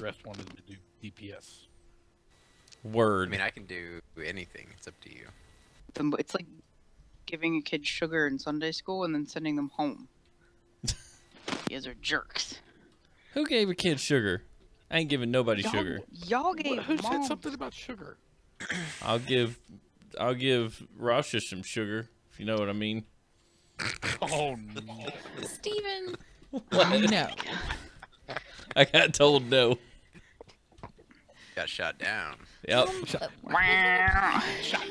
Drest wanted to do DPS. Word. I mean, I can do anything. It's up to you. It's like giving a kid sugar in Sunday school and then sending them home. you guys are jerks. Who gave a kid sugar? I ain't giving nobody Y'all- sugar. Y'all gave Who said something about sugar? I'll give, I'll give Rasha some sugar if you know what I mean. Oh no! Stephen. What? No. I got told no. Got shot down. Yep. Shut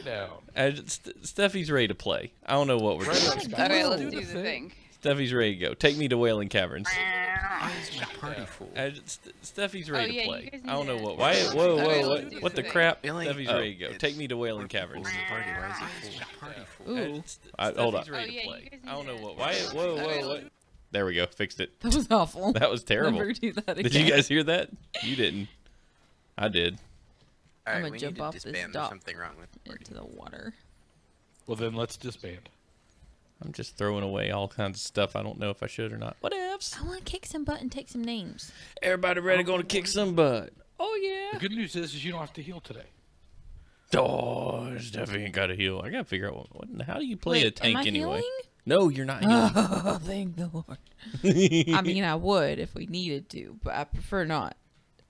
down. I just, uh, St- Stephy's ready to play. I don't know what we're doing. right. Okay, Let's let's do do the the thing. thing. Stephy's ready to go. Take me to Wailing Caverns. Why is my party full? I just, uh, Stephy's oh, ready Oh, yeah, to play. I don't know what. Why? Whoa, Okay, whoa, let's what? What the the crap? Billy, Stephy's oh, ready to go. Take me to Wailing We're Caverns. party. Why is it full? Party full. Uh, Ooh. just- hold Stephy's on. ready Oh, to play. I don't know what. Why? Whoa, whoa, what? There we go. Fixed it. That was awful. That was terrible. Never do that again. Did you guys hear that? You didn't. I did. All I'm right, gonna jump off this disband. There's dock. something wrong with the party. into the water? Well, then let's disband. I'm just throwing away all kinds of stuff. I don't know if I should or not. What ifs? I want to kick some butt and take some names. Everybody ready going to kick some butt. Oh yeah. The yeah. good news is, is you don't have to heal today. Oh, Stephy ain't got to heal. I gotta figure out what, what. How do you play a Wait, tank am I anyway? healing? No, you're not healing. Oh, thank the Lord. I mean, I would if we needed to, but I prefer not.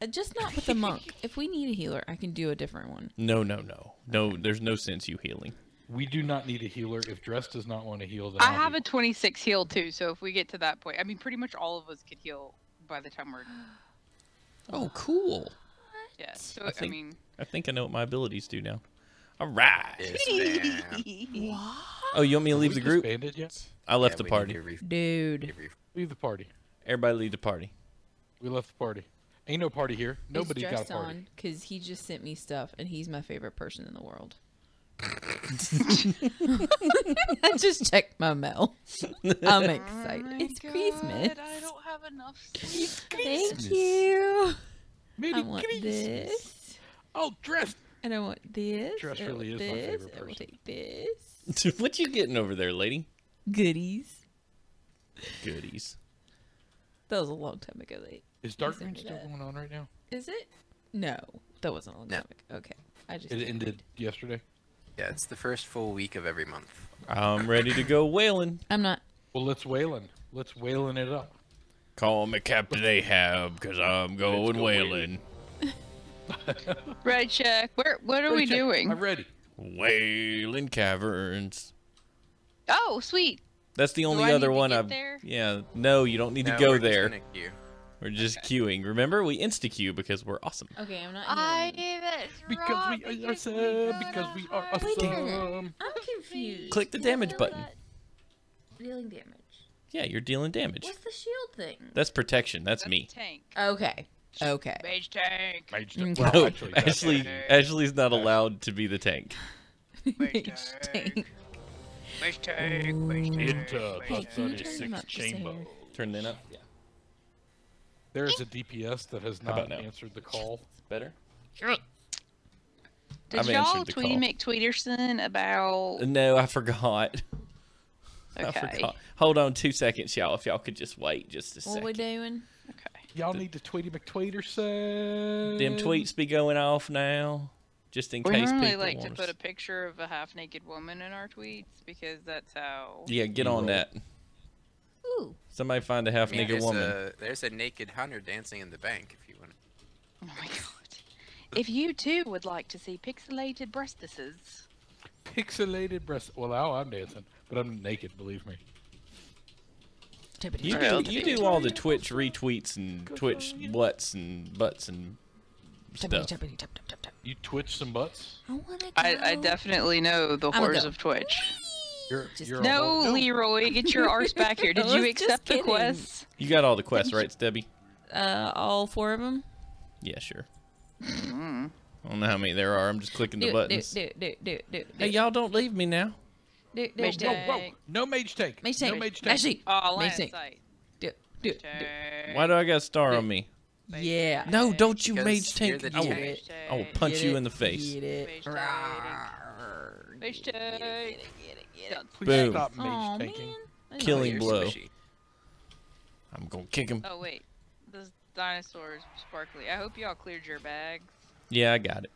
Uh, Just not with the monk. If we need a healer, I can do a different one. no, no, no, no. There's no sense you healing. We do not need a healer. If Drest does not want to heal, then I I'll have a 26 heal too, so if we get to that point, I mean, pretty much all of us could heal by the time we're. Oh, cool. Yeah. So I I, think- mean, I think I know what my abilities do now. All right. Disband. Oh, you want me to leave the group? disbanded yet? I left Yeah, the party. re- Dude. Leave the party. Everybody leave the party. We left the party. Ain't no party here. Nobody He's got a dressed party. on because he just sent me stuff and he's my favorite person in the world. I just checked my mail. I'm excited. Oh it's Christmas. I don't have enough. Thank you. Merry I want Christmas. this. Oh, Drest. And I want this. Drest really is my this. favorite I will take this. what you getting over there, lady? Goodies. Goodies. That was a long time ago. Late. Is Dark sent Moon still that. going on right now? Is it? No, that wasn't a long No. time. Okay, I just It ended yesterday. Yeah, it's the first full week of every month. I'm ready to go whaling. I'm not. Well, let's whaling. Let's whaling it up. Call me Captain Ahab, cause I'm going go whaling. Red check. Where? What are we check. doing? I'm ready. Wailing Caverns. Oh, sweet. That's the only other one get I've. there? Yeah, no, you don't need No, to go we're just there. Gonna queue. We're just queuing. Remember, we insta queue because we're awesome. Okay, I'm not. I. Because right, we are because we awesome. Because we are heart. Wait a minute. awesome. I'm confused. Click the damage button. Dealing damage. Yeah, you're dealing damage. What's the shield thing? That's protection. That's, That's me. Tank. Okay. Okay. Mage tank. Mage mm, Okay. well, No, actually, that's- Ashley. Ashley's not allowed to be the tank. Mage tank. Mage tank. Mage tank. Into the Hey, can you turn them 36 up just a chamber. hair? Turn that up. Yeah. There is a DPS that has not now? answered the call. Better. Did I've y'all answered the Tweety. McTweeterson about? No, I forgot. I Okay. forgot. Hold on two seconds, y'all. If y'all could just wait just a What second. we doing? Okay. Y'all need to Tweety McTweeterson. Them tweets be going off now, just in We case normally people like to want put a picture of a half-naked woman in our tweets because that's how. Yeah, get on roll. that. Ooh. Somebody find a half I mean, naked there's woman. A, there's a naked hunter dancing in the bank if you want. Oh my god. If you too would like to see pixelated breastises, Pixelated breast. Well, now I'm dancing, but I'm naked. Believe me. You do, you do all the Twitch retweets and Twitch what's and butts and stuff. You twitch some butts. I. I, I definitely know the I'ma horrors of Twitch. You're, you're No. Leroy, get your arse back here. Did you accept the kidding. quest? You got all the quests, right, Stephy? Uh, all four of them. Yeah, sure. Mm. I don't know how many there are. I'm just clicking the Do it, do buttons. it, do it, do do do Hey, y'all don't leave me now. Do do Mage it, Whoa, whoa! No mage tank. Mage No mage tank. Actually, Oh, Mage of tank. sight. do do do Why do I got a star on me? Yeah. No, don't you Because mage you're tank. I will. I will punch Get you it, in the face. Get it. Mage tank. Rawr. Mage Get it, get it, get it, get it. Please Boom. stop mage Aw, tanking. man. Killing know blow. squishy. I'm gonna kick him. Oh wait, the dinosaurs, Sparkly. I hope y'all cleared your bags. Yeah, I got it.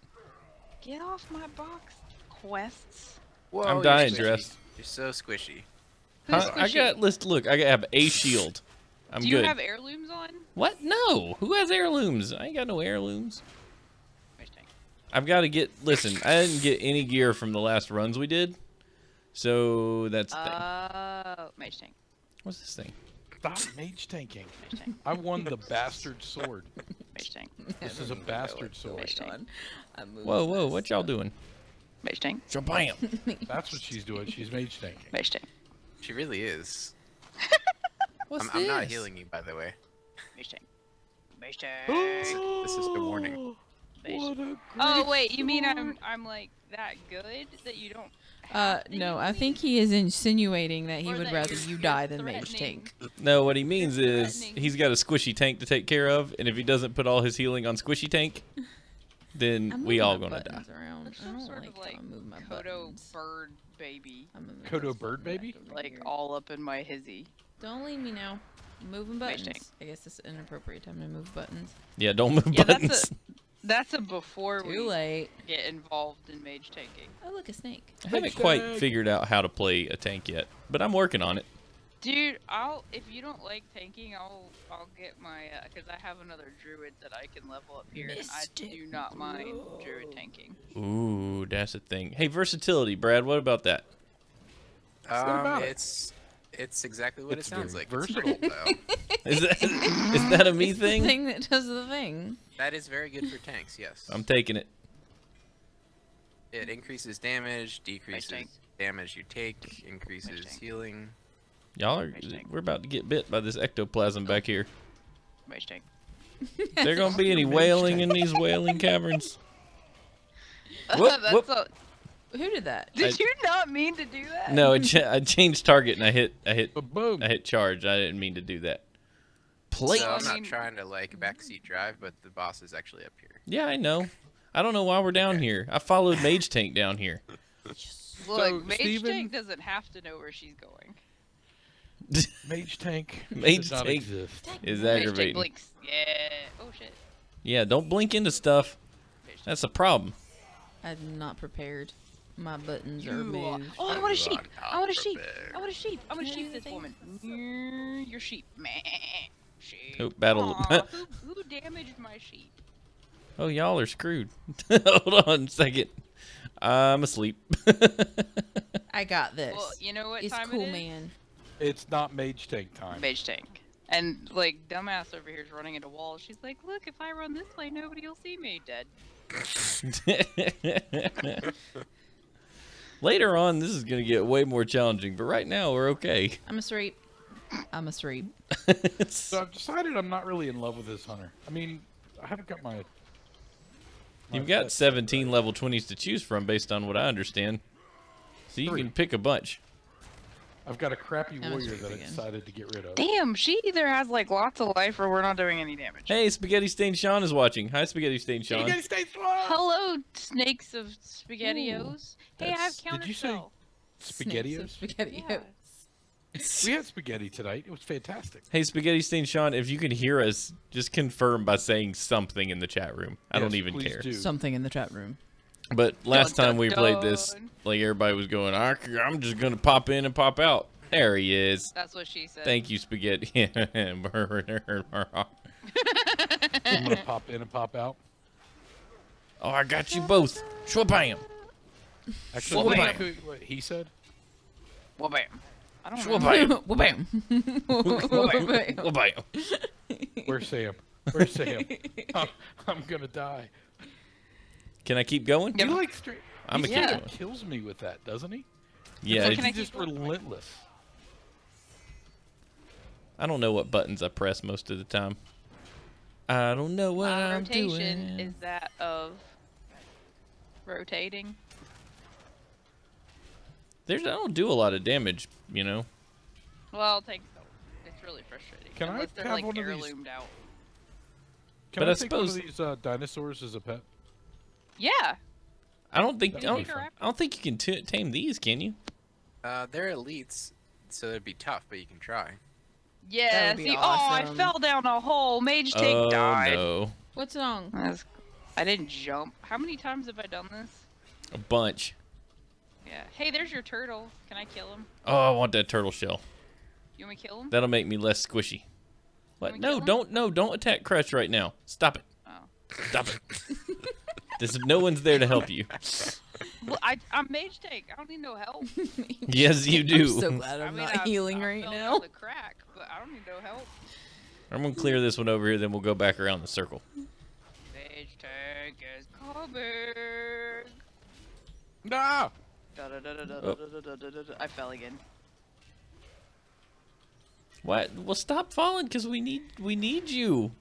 Get off my box, quests. Whoa, I'm you're dying, squishy. Drest. You're so squishy. Who's Huh? I squishy? got list. Look, I have a shield. I'm Do you good. have heirlooms on? What? No. Who has heirlooms? I ain't got no heirlooms. Mage tank. I've got to get. Listen, I didn't get any gear from the last runs we did, so that's the thing. Oh, mage tank. What's this thing? Stop mage tanking. Mage tank. I won the bastard sword. Mage tank. This is a bastard sword. Mage tank. Whoa, whoa! What y'all doing? Mage tank. Shabam! That's what she's doing. She's mage tanking. Mage tank. She really is. What's I'm, I'm not healing you, by the way. Mage tank. Mage tank. This is, this is the warning. What a Oh great wait, you mean I'm. I'm like that good that you don't? Uh, no, I think he is insinuating that he Or would that rather you're- you you're die than mage tank. No, what he means is he's got a squishy tank to take care of, and if he doesn't put all his healing on squishy tank, then we all gonna die. buttons Around. There's I some don't sort like of like I move my Kodo buttons. bird baby, I'm moving Kodo this bird baby? like all up in my hizzy. Don't leave me now. I'm moving buttons. I guess it's an inappropriate time to move buttons. Yeah, don't move Yeah, that's buttons. That's a before Too we late. get involved in mage tanking. Oh, look, a snake. I haven't Mage quite tank. figured out how to play a tank yet, but I'm working on it. Dude, I'll if you don't like tanking, I'll I'll get my uh 'cause I have another druid that I can level up here, and I do not mind druid tanking. Ooh, that's a thing. Hey, versatility, Brad. What about that? Um, about it? it's it's exactly what It's it sounds like. Versatile. great, though. Is that is that a me It's the thing? thing that does the thing. that is very good for tanks. Yes. I'm taking it. It increases damage, decreases damage you take, increases tank. healing. Y'all are Mage we're about to get bit by this ectoplasm back here. Mage tank. There gonna be any Mage whaling in these whaling caverns? Whoop, That's whoop. a- Who did that? Did I- you not mean to do that? No, I, cha- I changed target and I hit I hit boom. I hit charge. I didn't mean to do that. Plate. So I'm not trying to like backseat drive, but the boss is actually up here. Yeah, I know. I don't know why we're down Okay. here. I followed Mage Tank down here. Look, So, Mage Stephen- Tank doesn't have to know where she's going. Mage tank. Mage does not tank. exist. Is Mage Tank aggravating. blinks. Yeah. Oh shit. Yeah, don't blink into stuff. That's a problem. I'm not prepared. My buttons are You are- moved. Oh, I want a sheep. I want a sheep. I want a sheep. I want a sheep this woman. Your sheep. Meh. Sheep. Oh, battle- Aw, who, who damaged my sheep? Oh, y'all are screwed. Hold on a second. I'm asleep. I got this. Well, you know what it's time cool, it is? man. It's not mage tank time. Mage tank. And like dumbass over here is running into walls. She's like, "Look, if I run this way, nobody will see me dead." Later on, this is gonna get way more challenging, but right now we're okay. I'm asleep. I'm asleep. It's- So I've decided I'm not really in love with this hunter. I mean, I haven't got my. my You've got 17 right. level 20s to choose from, based on what I understand. So you Three. can pick a bunch. I've got a crappy I'm warrior that I again. decided to get rid of. Damn, she either has like lots of life or we're not doing any damage. Hey, Spaghetti Stain Sean is watching. Hi, Spaghetti Stain Sean. You guys stay strong. Hello, snakes of spaghettios. hey, I have that's- counter Did you say- spell. Spaghettios. Snakes of spaghetti. Yeah. We had spaghetti tonight. It was fantastic. Hey, Spaghetti Stain Sean, if you can hear us, just confirm by saying something in the chat room. I don't even please care. do. Something in the chat room. But last Dun, time we dun, played this, like everybody was going, "I- I'm just gonna pop in and pop out. There he is. That's what she said. Thank you, Spaghetti. I'm gonna pop in and pop out. oh, I got you both. Shwabam. Actually, Whoa, what, bam. what he said. Well, bam. I don't know. Shwabam. Well, bam. Where's Sam? Where's Sam? I'm, I'm gonna die. Can I keep going? Yeah. He like straight. I'm he a Yeah. keep going. kills me with that, doesn't he? Yeah, Like Can he's just going? relentless. I don't know what buttons I press most of the time. I don't know what My I'm rotation doing. is that of rotating. There's I don't do a lot of damage, you know. Well, tanks don't. It's really frustrating. Can I Unless they're have like one of these- heirloomed out. Can But I, I take one suppose- of these uh, dinosaurs as a pet? Yeah. I don't think I don't. I don't think you can t- tame these, can you? Uh, they're elites, so it'd be tough, but you can try. Yeah. be See, oh, I fell down a hole. Mage Tank Oh died. no, What's wrong? That's- I didn't jump. How many times have I done this? a bunch. Yeah. Hey, there's your turtle. Can I kill him? Oh, I want that turtle shell. You want me to kill him? That'll make me less squishy. What? No, don't no, don't attack Kresh right now. Stop it. Oh. Stop it. There's, no one's there to help you. Well, I, I'm mage tank. I don't need no help. yes, you do. I'm so glad I'm I mean, not I, healing I've right now. The crack, but I don't need no help. I'm gonna clear this one over here, then we'll go back around the circle. Mage tank is coming. No. Oh. Da, da, da. I fell again. What? Well, stop falling, cause we need we need you.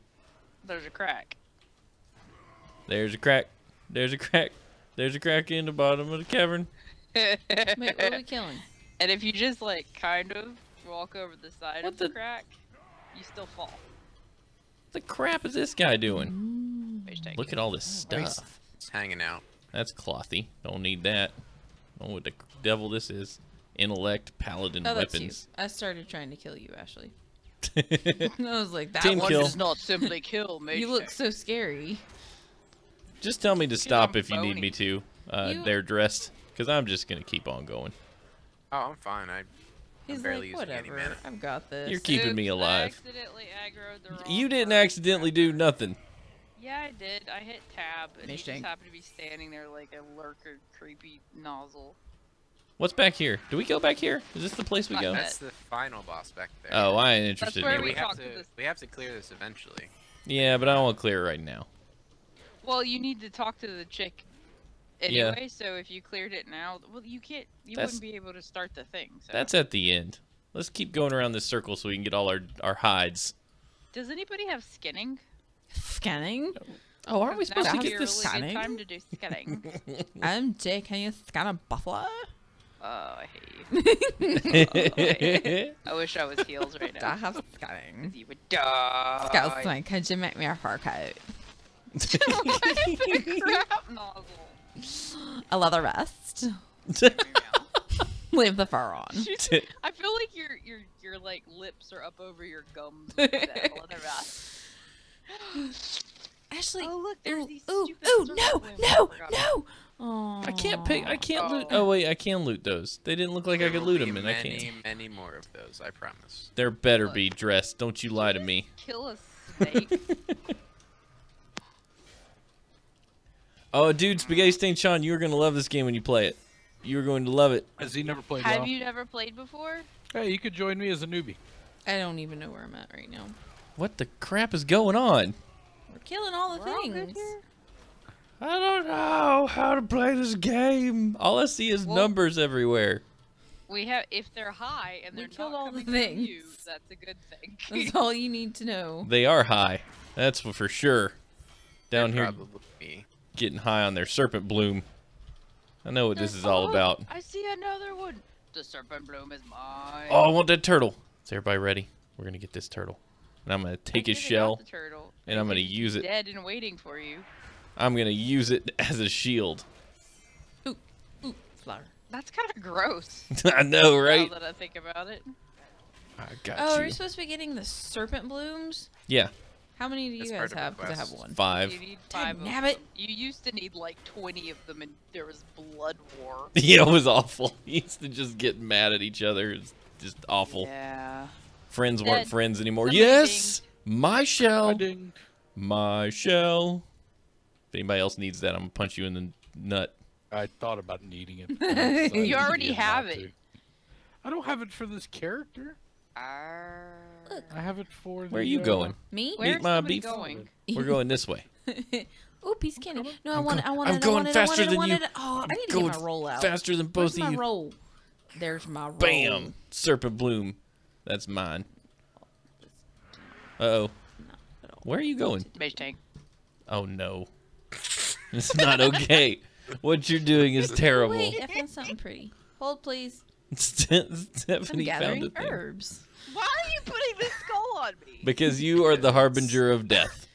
There's a crack. There's a crack. There's a crack. There's a crack in the bottom of the cavern. Wait, what are we killing? And if you just like kind of walk over the side What of the, the- crack, you still fall. What the crap is this guy doing? Mm. Mage Tank. Look at all this oh, stuff. It's hanging out. That's clothy. Don't need that. Don't know what the devil this is. Intellect, paladin Oh, that's you. weapons. I started trying to kill you, Ashley. I was like, that Team one kill. Does not simply kill Mage You look so scary. Just tell me to stop I'm if you need me to. Uh, You- They're dressed. Because I'm just going to keep on going. Oh, I'm fine. I He's barely like, using any whatever. mana. I've got this. You're keeping me Oops, I alive. accidentally aggroed the wrong You didn't accidentally do nothing. Yeah, I did. I hit tab, and Mage he just happened to be standing there like a lurker, creepy nozzle. What's back here? Do we go back here? Is this the place we Not go? That's the final boss back there. Oh, I ain't interested That's where in Yeah, we we have to. to We have to clear this eventually. Yeah, but I don't want to clear it right now. Well, you need to talk to the chick Yeah. anyway. So if you cleared it now, well, you can't. You That's- wouldn't be able to start the thing. So. That's at the end. Let's keep going around this circle so we can get all our, our hides. Does anybody have skinning? Scanning? Oh, aren't we supposed to would get the really scanning? time to do skinning. I'm Jake. Can you scan a buffalo? oh, I hate you. I oh, I wish I was heels right now. I have scanning. You would die. Scout Swing, could you make me a fur coat? Crap nozzle. A leather vest. Leave the fur on. I feel like your your your like lips are up over your gums. with that leather vest. Ashley. Oh, look, there's ooh, these ooh, ooh, no, no, no. Oh. I can't pick. I can't oh. loot. Oh. Oh wait, I can loot those. They didn't look like I could loot them, and I can't. many more of those. I promise. There better Look. be dressed. Don't you lie to me. Kill a snake. Oh, dude, Spaghetti Stain Sean, you are gonna love this game when you play it. You are going to love it. Has he never played Have WoW? you never played before? Hey, you could join me as a newbie. I don't even know where I'm at right now. What the crap is going on? We're killing all the We're things. here. I don't know how to play this game. All I see is Well- numbers everywhere. We have if they're high and they're killed not all the coming from you, things. that's a good thing. That's all you need to know. They are high. That's for sure. Down here, Probably me. Getting high on their serpent bloom. I know what this is all Oh, about. I see another one. The serpent bloom is mine. Oh, I want that turtle. Is everybody ready? We're gonna get this turtle, and I'm gonna take his shell. the turtle. and I'm gonna use it. Dead and waiting for you. I'm gonna use it as a shield. Ooh, ooh, flower. That's kind of gross. I know, right? Now that I think about it. I got Oh, are you. we supposed to be getting the serpent blooms? Yeah, How many do you That's guys have? Because I have one. five. You need five of nabbit. them. You used to need like 20 of them, and there was blood war. Yeah, it was awful. We used to just get mad at each other. It's just awful. Yeah. Friends weren't friends anymore. Somebody Yes, my shell, dinged. my shell. If anybody else needs that, I'm gonna punch you in the nut. I thought about needing it. You You already have it. to. I don't have it for this character. Arr. I have it for. Where are you uh, going? Me? Where's my somebody beef. going? We're going this way. Ooh, piece of candy. No, I I'm want it. go- I want I'm it. going faster than you. Oh, I need to get my roll out. Faster than Where's both my of you. roll? There's my roll. Bam! Serpent bloom. That's mine. Uh oh. Where are you going? Mage tank. Oh no. It's not okay. what you're doing is terrible. Wait, I found something pretty. Hold, please. Ste- I'm Stephanie found gathering thing. herbs. Why are you putting this skull on me? Because you are the harbinger of death.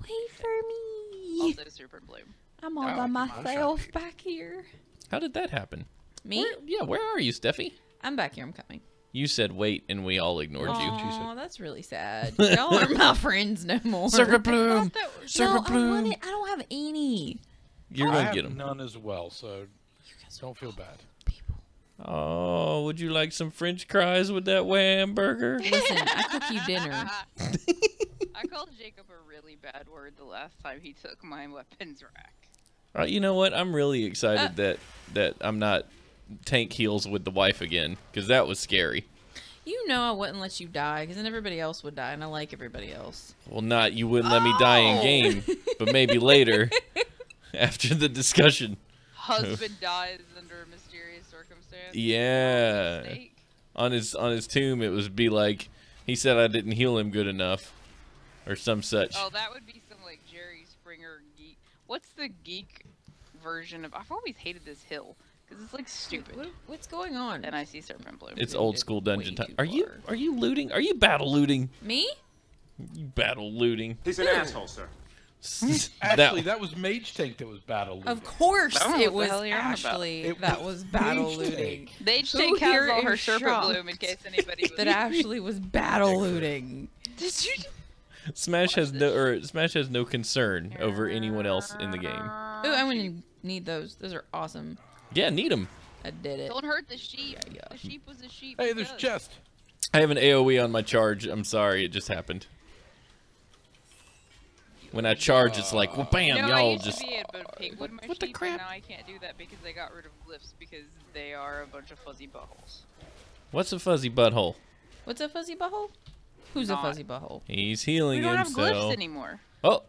Wait for me. Also, super bloom. I'm oh, all Oh, by myself back here. How did that happen? Me? Where- yeah, where are you, Stephy? I'm back here. I'm coming. You said wait, and we all ignored you. she said. Aw, that's really sad. Y'all are my friends no more. Serpent Bloom! That Serpent no, I, want Bloom! it. I don't have any. You're I gonna get them. none as well, so don't feel bad. People. Oh, would you like some French fries with that wham burger? Listen, I cook you dinner. I called Jacob a really bad word the last time he took my weapons rack. Uh, you know what? I'm really excited Uh. that that I'm not tank heels with the wife again because that was scary. You know I wouldn't let you die because then everybody else would die, and I like everybody else. Well, not you wouldn't let me die in Oh. game, but maybe later after the discussion. Husband dies under a mysterious. Yeah. On his on his tomb, it was be like he said I didn't heal him good enough, or some such. Oh, that would be some like Jerry Springer geek. What's the geek version of? I've always hated this hill because it's like stupid. What, what's going on? And I see Serpent Bloom. It's old it school dungeon time. too Are you are you looting? Are you battle looting? Me? You battle looting. He's an asshole, sir. Actually, that, that was Mage Tank that was battle looting. Of course, I it was hell you're on about. Ashley It that was was battle Mage looting. Tank. They Who take here has all her is Serpent Bloom in case anybody was. That Ashley was battle looting. Did you? Smash has no or Smash has no concern over anyone else in the game. Ooh, I'm gonna need those. Those are awesome. Yeah, need them. I did it. Don't hurt the sheep. Yeah, yeah. The sheep was a sheep. Hey, there's chest. I have an AOE on my charge. I'm sorry, it just happened. When I charge, it's like, well, bam, No, y'all just. to be able to pig with what the crap? now I can't do that because they got rid of glyphs because they are a bunch of fuzzy buttholes. What's a fuzzy butthole? What's a fuzzy butthole? Who's Not- a fuzzy butthole? He's healing himself. We healing don't have glyphs anymore. Oh,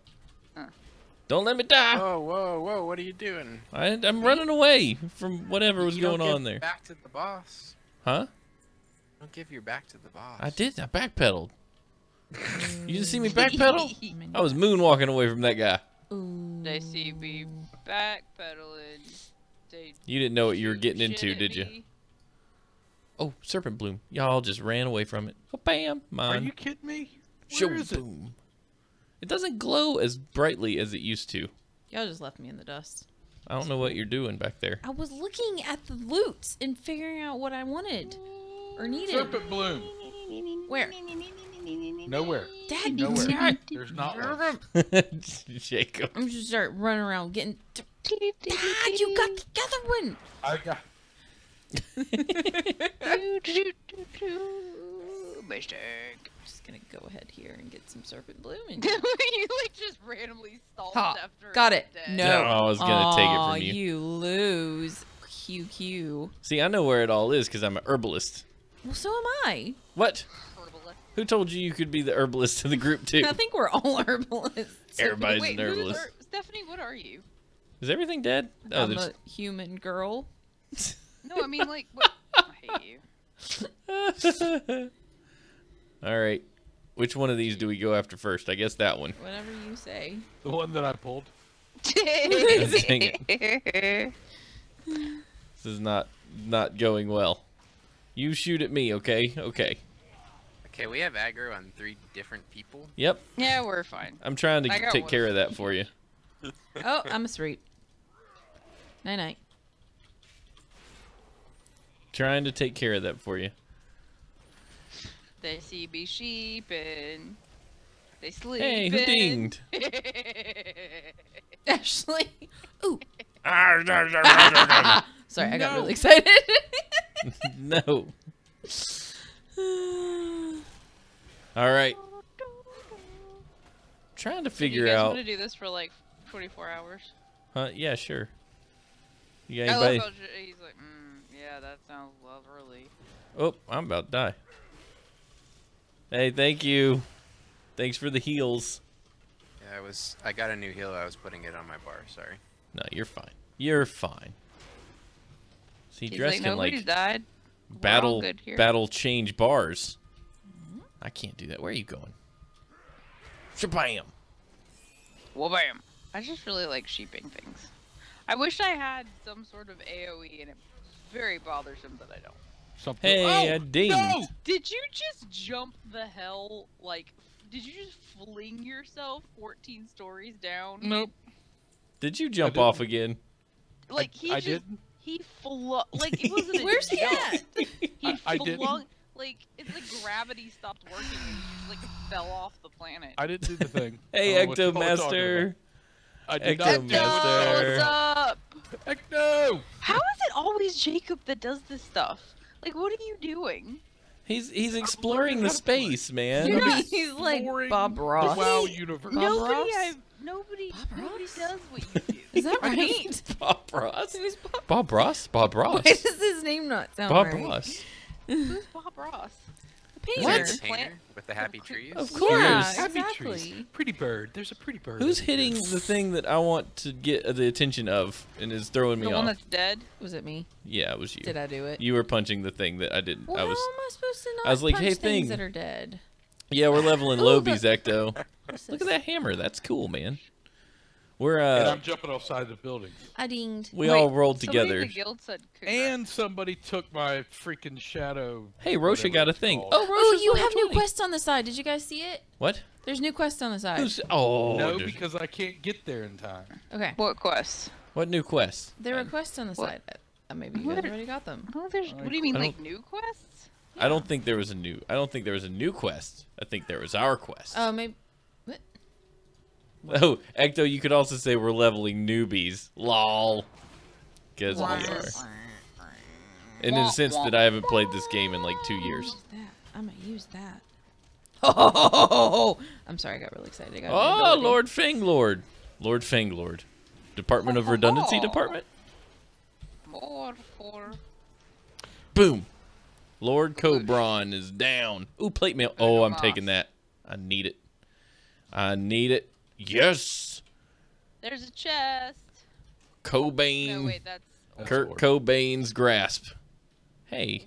Huh. don't let me die! Whoa, whoa, whoa! What are you doing? I, I'm running away from whatever was You don't going give on there. Back to the boss. Huh? Don't give your back to the boss. I did. I backpedaled. you didn't see me backpedal? I was moonwalking away from that guy. Ooh. They see me backpedaling. They You didn't know what you were getting into, did you? me. Oh, serpent bloom. Y'all just ran away from it. Oh, bam, Are mine. you kidding me? Show Where is it? boom. It doesn't glow as brightly as it used to. Y'all just left me in the dust. I don't know what you're doing back there. I was looking at the loot and figuring out what I wanted or needed. Serpent Bloom. Where? Nowhere. Dad, Nowhere. Dad, There's not one. Jacob. I'm just start running around getting. Dad, you got the other one. I got. Mistake. I'm just gonna go ahead here and get some serpent bloom and. you like just randomly stalled Ha, after got it. No, No, I was gonna take it from you. You lose. QQ. See, I know where it all is because I'm a herbalist. Well, so am I. What? Herbalist. Who told you you could be the herbalist in the group too? I think we're all herbalists. Everybody's Wait, an herbalist. her- Stephanie, what are you? Is everything dead? Oh, I'm there's. a human girl. No, I mean like. What? I hate you. all right. Which one of these do we go after first? I guess that one. Whatever you say. The one that I pulled. Dang it. This is not not going well. You shoot at me, okay? Okay. Okay, we have aggro on three different people. Yep. yeah, we're fine. I'm trying to take one. care of that for you. Oh, I'm asleep. Night night. Trying to take care of that for you. They see me sheeping. They sleep. Hey, who dinged? Ashley. Ooh. no. Sorry, I got No. really excited. All right. Trying to figure you figure guys out. want to do this for like 24 hours? Huh? Yeah, sure. You got I love anybody? how he's like, mm, yeah, that sounds lovely. Oh, I'm about to die. Hey, thank you. Thanks for the heals. Yeah, I was. I got a new heal. I was putting it on my bar. Sorry. No, you're fine. You're fine. See, He's dressed like, in like died. battle good here. battle change bars. I can't do that. Where are you going? Shabam! Well, bam. I just really like sheeping things. I wish I had some sort of AoE, and it's very bothersome that I don't. Something. Hey, oh, I dinged. No! Did you just jump the hell? Like, did you just fling yourself 14 stories down? Nope. Did you jump off again? Like he I just didn't. he flung. Like it wasn't. Where's he at? He I- I flung. Like it's like gravity stopped working and you just like fell off the planet. I didn't do the thing. Hey, don't know what y'all are talking Ectomaster. about. I did Ecto not Master. what's up? Ecto! How is it always Jacob that does this stuff? Like, what are you doing? He's he's exploring the how to play. space, man. You're not- he's like exploring Bob the Ross. WoW universe. Bob nobody, Ross? I've, nobody, Bob nobody Ross? does what you do. Is that right? Bob Ross. Who's Bob? Bob Ross. Bob Ross. Why does his name not sound Bob right? Ross. Who's Bob Ross? Painter. What? The painter with the happy trees. Of Yeah, course. Happy exactly. trees. Pretty bird. There's a pretty bird. Who's hitting the thing that I want to get the attention of and is throwing me off? The one that's dead. Was it me? Yeah, it was you. Did I do it? You were punching the thing that I didn't. well, I was. how am I supposed to not I was like, punch "Hey, things thing." that are dead? Yeah, we're leveling Ooh, lobies, Ecto. Look at that hammer. That's cool, man. We're And uh, I'm jumping off sides of buildings. I dinged. we Wait, all rolled together. the guild said. And somebody took my freaking shadow. Hey, Rosha got a thing. called. Oh, Oh, you level have new quests on the side. Did you guys see it? What? There's new quests on the side. Who's? Oh, no, dude. because I can't get there in time. Okay. What quests? what new quests? There are quests on the What? side. Uh, maybe you What? guys already got them. Oh, there's. What do you mean, like new quests? I don't think there was a new. I don't think there was a new quest. I think there was our quest. Oh, maybe. Oh, Ecto, you could also say we're leveling newbies. Lol. Because we are. And in the sense that I haven't played this game in like two years. I'm gonna use that. Oh, I'm sorry. I got really excited. I got an Oh. Lord Fanglord. Lord Fanglord. Department of Redundancy Department? More for. Boom. Lord Cobrahn is down. Ooh, plate mail. Oh, I'm taking that. I need it. I need it. Yes. There's a chest. Cobain. No, wait, that's. That's Kurt Lord. Cobain's grasp. Hey.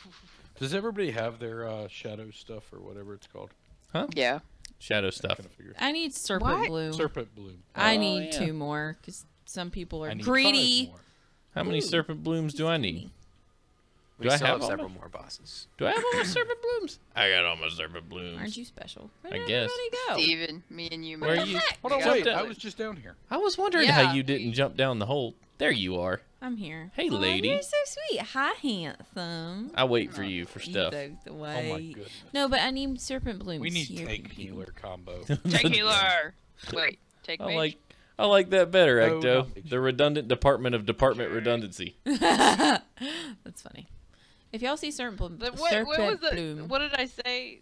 Does everybody have their uh, shadow stuff or whatever it's called? Huh? Yeah. Shadow stuff. Kind. I need serpent What? bloom. Serpent blue. I Oh, need yeah. two more because some people are greedy. five more. How many serpent blooms do I need? We Do I have have, several my- more bosses. Do I have all my serpent blooms? I got all my serpent blooms. Aren't you special? Where I did guess. everybody go? Stephen, me and you. Where man. you? Hold on, wait. I was just down here. I was wondering Yeah, how you didn't we- jump down the hole. There you are. I'm here. Hey, Aw, lady. You're so sweet. Hi, handsome. I wait for you for You stuff. thugged Oh my away. goodness. No, but I need serpent blooms. We need Here, tank pew, pew. healer combo. Take healer. Wait, take I like I like that better, No, Ecto. not mage. the redundant department of department redundancy. That's funny. If y'all see serpent bloom, The- what, what was the? bloom. What did I say?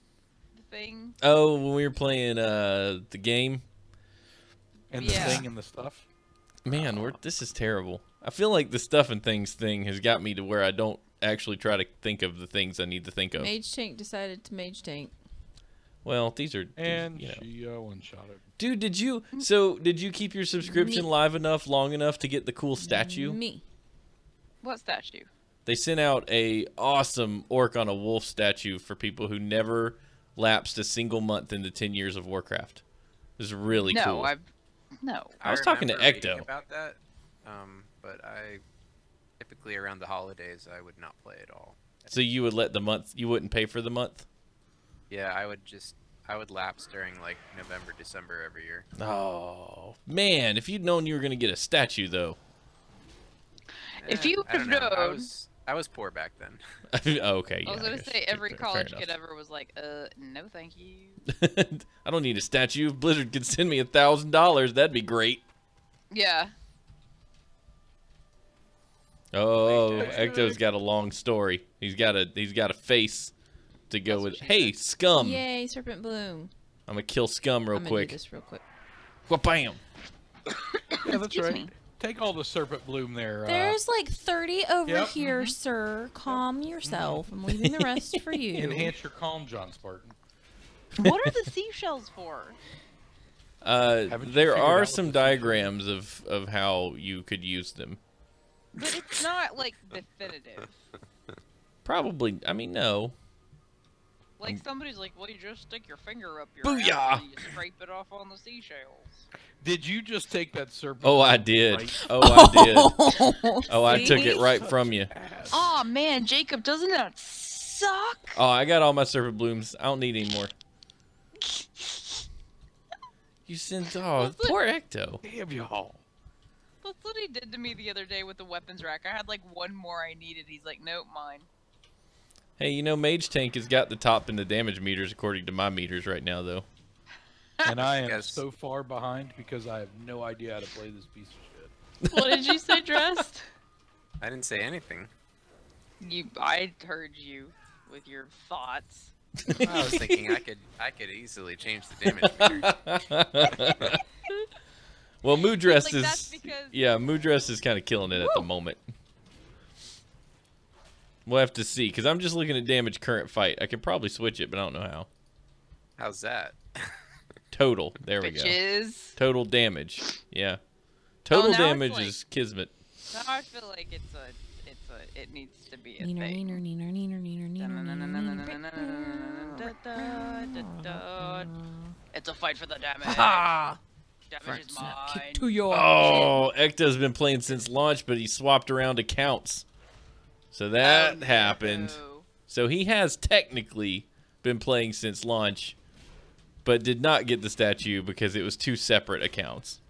The thing. Oh, when we were playing uh the game, And the Yeah. thing and the stuff. man, we're this is terrible. I feel like the stuff and things thing has got me to where I don't actually try to think of the things I need to think of. Mage tank decided to mage tank. Well, these are these- And you know. she uh, one shot it. Dude, did you so did you keep your subscription Me. live enough long enough to get the cool statue? Me. What statue? They sent out a awesome orc on a wolf statue for people who never lapsed a single month in the 10 years of Warcraft. This is really no, cool. I've. No. I was talking to Ecto. about that, um, but I typically around the holidays I would not play at all. So you would let the month you wouldn't pay for the month? Yeah, I would just I would lapse during like November, December every year. Oh, man, if you'd known you were going to get a statue though. If Eh, you I don't would've know, I known- was I was poor back then. oh, okay, yeah. I was gonna guess. say every Fair- fair college enough. kid ever was like, uh, no, thank you. I don't need a statue. If Blizzard could send me a thousand dollars, that'd be great. Yeah. Oh, Thanks, Ecto's Nick. got a long story. He's got a he's got a face to go That's with. Hey, said. Skum! Yay, serpent bloom. I'm gonna kill Skum real I'm gonna quick. do this real quick. Wha- bam! Yeah, that's Excuse right. me. Take all the serpent bloom there. Uh, There's like 30 over Yep. here, sir. Calm yourself. I'm leaving the rest for you. enhance your calm, John Spartan. what are the seashells for? Uh, there are some diagrams of of how you could use them. But it's not like definitive. Probably. I mean, no. Like somebody's like, well, you just stick your finger up your Booyah! ass and you scrape it off on the seashells. Did you just take that serpent? Oh, I did. right Oh, I did. Oh, I took it See? right from you. ass? Oh man, Jacob, doesn't that suck? Oh, I got all my serpent blooms. I don't need any more. You sent. Oh, That's what- poor Ecto. Damn y'all. That's what he did to me the other day with the weapons rack. I had like one more I needed. He's like, nope, mine. Hey, you know, Mage Tank has got the top in the damage meters according to my meters right now, though. And I am Yes. so far behind because I have no idea how to play this piece of shit. What did you say, Drest? I didn't say anything. You, I heard you with your thoughts. I was thinking I could I could easily change the damage meter. Well, Mood Dress like, is yeah, Mood Dress is kind of killing it at the moment. We'll have to see, cause I'm just looking at damage current fight. I could probably switch it, but I don't know how. How's that? Total, there we go. Bitches. Total damage, yeah. Total now it's damage like- is Kismet. Now I feel like it's a, it's a, it needs to be a Neener, thing. neener, neener, neener, neener, neener, neener. It's a fight for the damage. Ha! Damage is snap mine. to your Oh, Ecto's been playing since launch, but he swapped around accounts. So that Oh, happened. no. So he has technically been playing since launch, but did not get the statue because it was two separate accounts.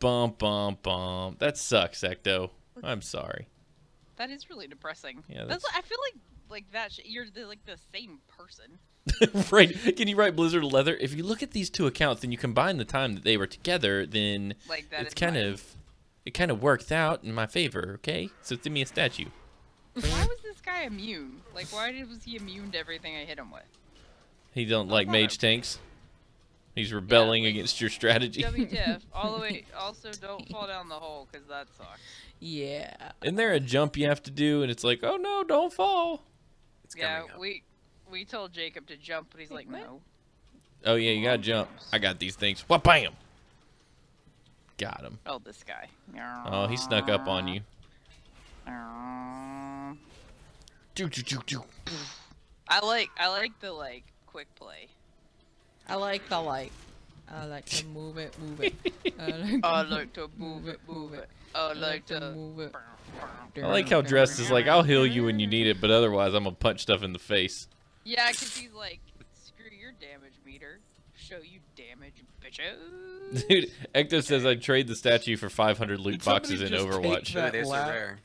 Bum bum bum. That sucks, Ecto. I'm sorry. That is really depressing. Yeah, that's. that's- I feel like like that. Sh- you're the, like the same person. right. Can you write Blizzard Leather? If you look at these two accounts and you combine the time that they were together, then Like that. it's kind of it kind of worked out in my favor, okay? So give me a statue. Why was this guy immune? Like, why did, was he immune to everything I hit him with? He don't like thought mage tanks. He's rebelling like- against your strategy. WTF? All the way. Also, don't fall down the hole because that sucks. Yeah. Isn't there a jump you have to do and it's like, "Oh no, don't fall." It's Yeah, coming up. we we told Jacob to jump, but he's like, no. Oh yeah, you got to jump. I got these things. What bam. Got him. Oh, this guy. Oh, he snuck up on you. Choo, choo, choo, choo. I like I like the like quick play. I like the like. I like to move it, move it. I like, I like to move it, move it. I like to. move it. I like how Drest is like, I'll heal you when you need it, but otherwise I'm gonna punch stuff in the face. Yeah, because he's like, screw your damage meter. Show you damage, bitches. Dude, Ecto says I'd trade the statue for 500 loot Did boxes in Overwatch. take that there's la- a rare.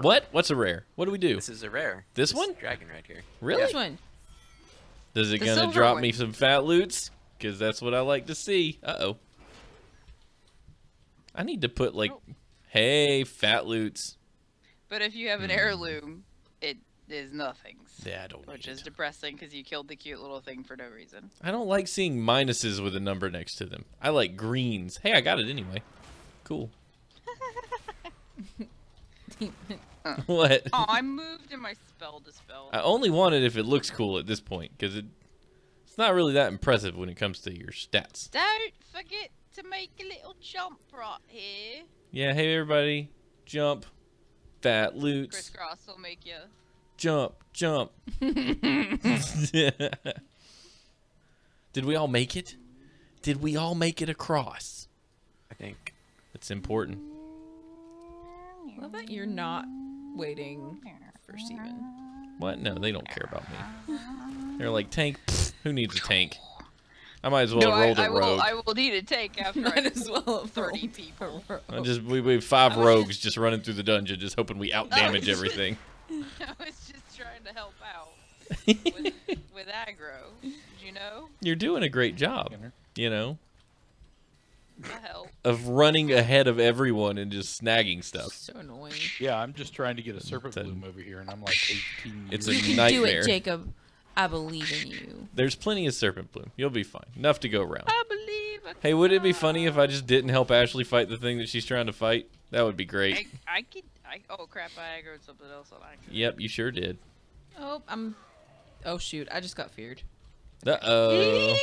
What? What's a rare? What do we do? This is a rare. This one? dragon right here. Really? Which one? Is it The gonna drop one. me some fat loots? Because that's what I like to see. Uh oh. I need to put like, Oh. hey, fat loots. But if you have an heirloom, it is nothings. Yeah, I don't Which is it. depressing because you killed the cute little thing for no reason. I don't like seeing minuses with a number next to them. I like greens. Hey, I got it anyway. Cool. what? Oh, I moved in my spell dispel. I only want it if it looks cool at this point, because it, it's not really that impressive when it comes to your stats. Don't forget to make a little jump right here. Yeah, hey everybody, jump, fat loots, Crisscross will make you. Jump, jump. Did we all make it? Did we all make it across? I think. It's important. Love that you're not waiting for Stephen. What? No, they don't care about me. They're like, tank, pfft, who needs a tank? I might as well no, have I, rolled a I will. I will need a tank after I Might as well have 30 people. I just we, we have five rogues just running through the dungeon, just hoping we out damage everything. I was just trying to help out with, with aggro. Did you know? You're doing a great job, you know, help. of running ahead of everyone and just snagging stuff. So annoying. Yeah, I'm just trying to get a serpent a- bloom over here, and I'm like 18 It's years a You old. can do it, Jacob. I believe in you. There's plenty of serpent bloom. You'll be fine. Enough to go around. I believe. I Hey, would it be funny if I just didn't help Ashley fight the thing that she's trying to fight? That would be I, great. I could. I, oh crap! I aggroed something else on accident. Yep, you sure did. Oh, I'm. Oh shoot! I just got feared. Uh oh.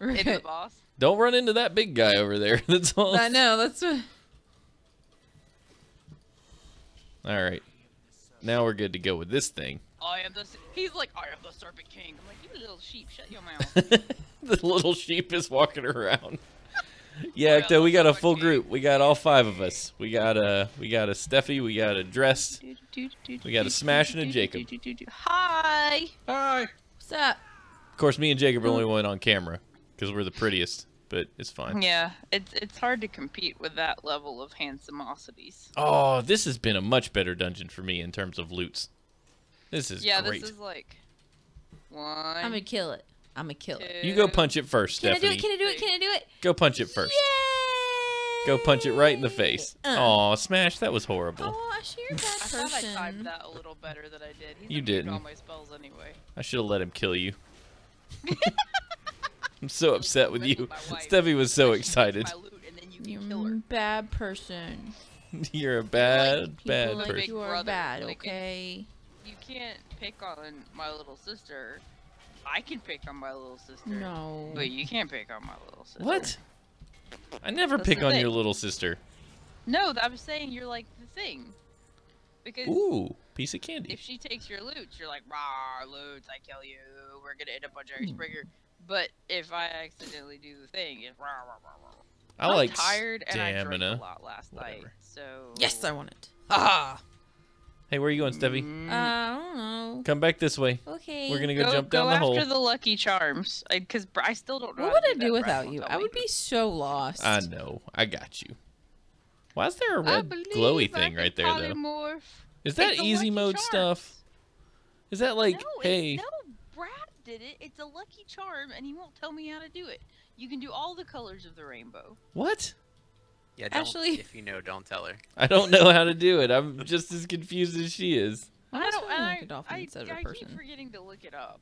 It's the boss. Don't run into that big guy over there. That's all. I know. That's what. All right. Now we're good to go with this thing. I am the. He's like, I am the Serpent King. I'm like, you little sheep, shut your mouth. the little sheep is walking around. Yeah, Ecto, we got a full group. We got all five of us. We got a we got a Stephy, we got a Drest. we got a Smash and a Jacob. Hi. Hi. What's up? Of course, me and Jacob are the only one on camera because we're the prettiest, but it's fine. Yeah, it's it's hard to compete with that level of handsomosities. Oh, this has been a much better dungeon for me in terms of loots. This is yeah, great. this is like one. I'm gonna kill it. I'm a killer. kill it. You go punch it first, Can I do it? Can I do it? Can I do it? Go punch it first. Yay! Go punch it right in the face. Uh. Smash, that was horrible. Oh, Asher, you're a bad I thought I timed that a little better than I did. He's You immune didn't. all my spells anyway. I should have let him kill you. I'm so upset with you. with. Stephy was so excited. My loot and then you You're a bad person. You're a bad, People bad like person. you are Brother, bad, like, okay? You can't pick on my little sister. I can pick on my little sister. No. But you can't pick on my little sister. What? I never That's pick on thing. your little sister. No, I'm saying you're like the thing. Because Ooh, piece of candy. if she takes your loot, you're like, rah, loot, I kill you. We're gonna end up on Jerry. Springer. But if I accidentally do the thing, it's rah, rah, rah, rah. I I'm like tired and I drank a lot last night. So Yes, I want it. Ah. Hey, where are you going, Stephy? Mm, Uh, I don't know. Come back this way. Okay. We're gonna go, go jump go down the after the Lucky Charms, because I still don't know. What how would to I do do without you? I would be so lost. I know. I got you. Why is there a red glowy thing can right there, though? polymorph. Is that easy mode Charms. stuff? Is that like, no, hey, no, Brad did it. It's a lucky charm, and he won't tell me how to do it. You can do all the colors of the rainbow. what? Yeah, don't, Actually- if you know, don't tell her. I don't know how to do it. I'm just as confused as she is. I'm I just don't. feeling and like I, a dolphin I, instead of a I keep forgetting to look it up.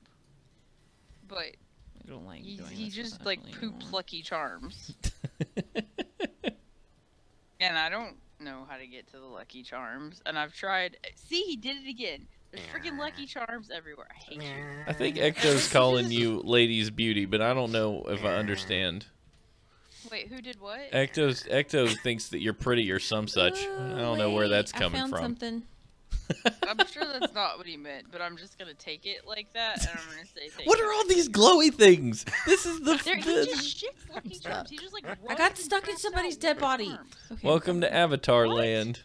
But I don't like he, doing he just like professionally poops anymore. lucky charms, and I don't know how to get to the lucky charms. And I've tried. See, he did it again. There's freaking lucky charms everywhere. I hate you. I think Ecto's calling you lady's beauty, but I don't know if I understand. Wait, who did what? Ecto's Ecto thinks that you're pretty or some such. I don't know where Wait, that's I coming found from. Something. I'm sure that's not what he meant, but I'm just gonna take it like that, and I'm gonna say thank What you. are all these glowy things? This is the. There, he the- just shits lucky charms. He just like. I got stuck in somebody's dead body. Okay, Welcome to Avatar What? Land.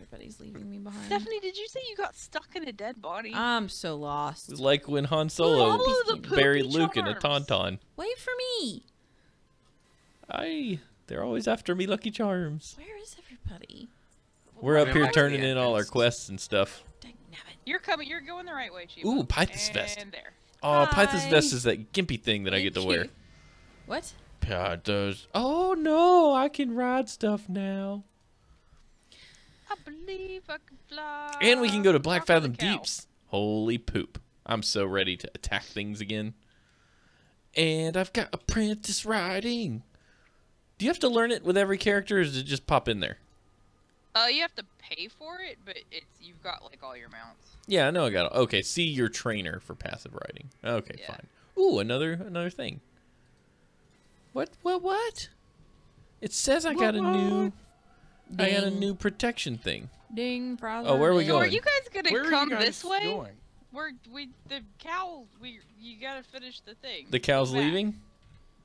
Everybody's leaving me behind. Stephanie, did you say you got stuck in a dead body? I'm so lost. Like when Han Follow Solo Buried poopy buried Luke in a tauntaun. Wait for me. I. They're always after me, Lucky Charms. Where is everybody? We're up here turning in all our quests and stuff. Dang nabbit. You're coming. You're going the right way, Chief. Ooh, Pythos vest. And there. Oh, Pythos Hi. vest is that gimpy thing that I get to Thank wear. What? Pythos. Oh no, I can ride stuff now. I believe I can fly. And we can go to Blackfathom cow. Deeps. Holy poop. I'm so ready to attack things again. And I've got apprentice riding. Do you have to learn it with every character or does it just pop in there? Uh, you have to pay for it, but it's you've got like all your mounts. Yeah, I know I got it. Okay, see your trainer for passive riding. Okay, Yeah. fine. Ooh, another another thing. What what what? It says I got a new I got a new protection thing. Ding, brother. Oh, where are we going? So are you guys gonna Where come guys this way? going? We're we the cow. We you gotta finish the thing. The cow's Back. leaving?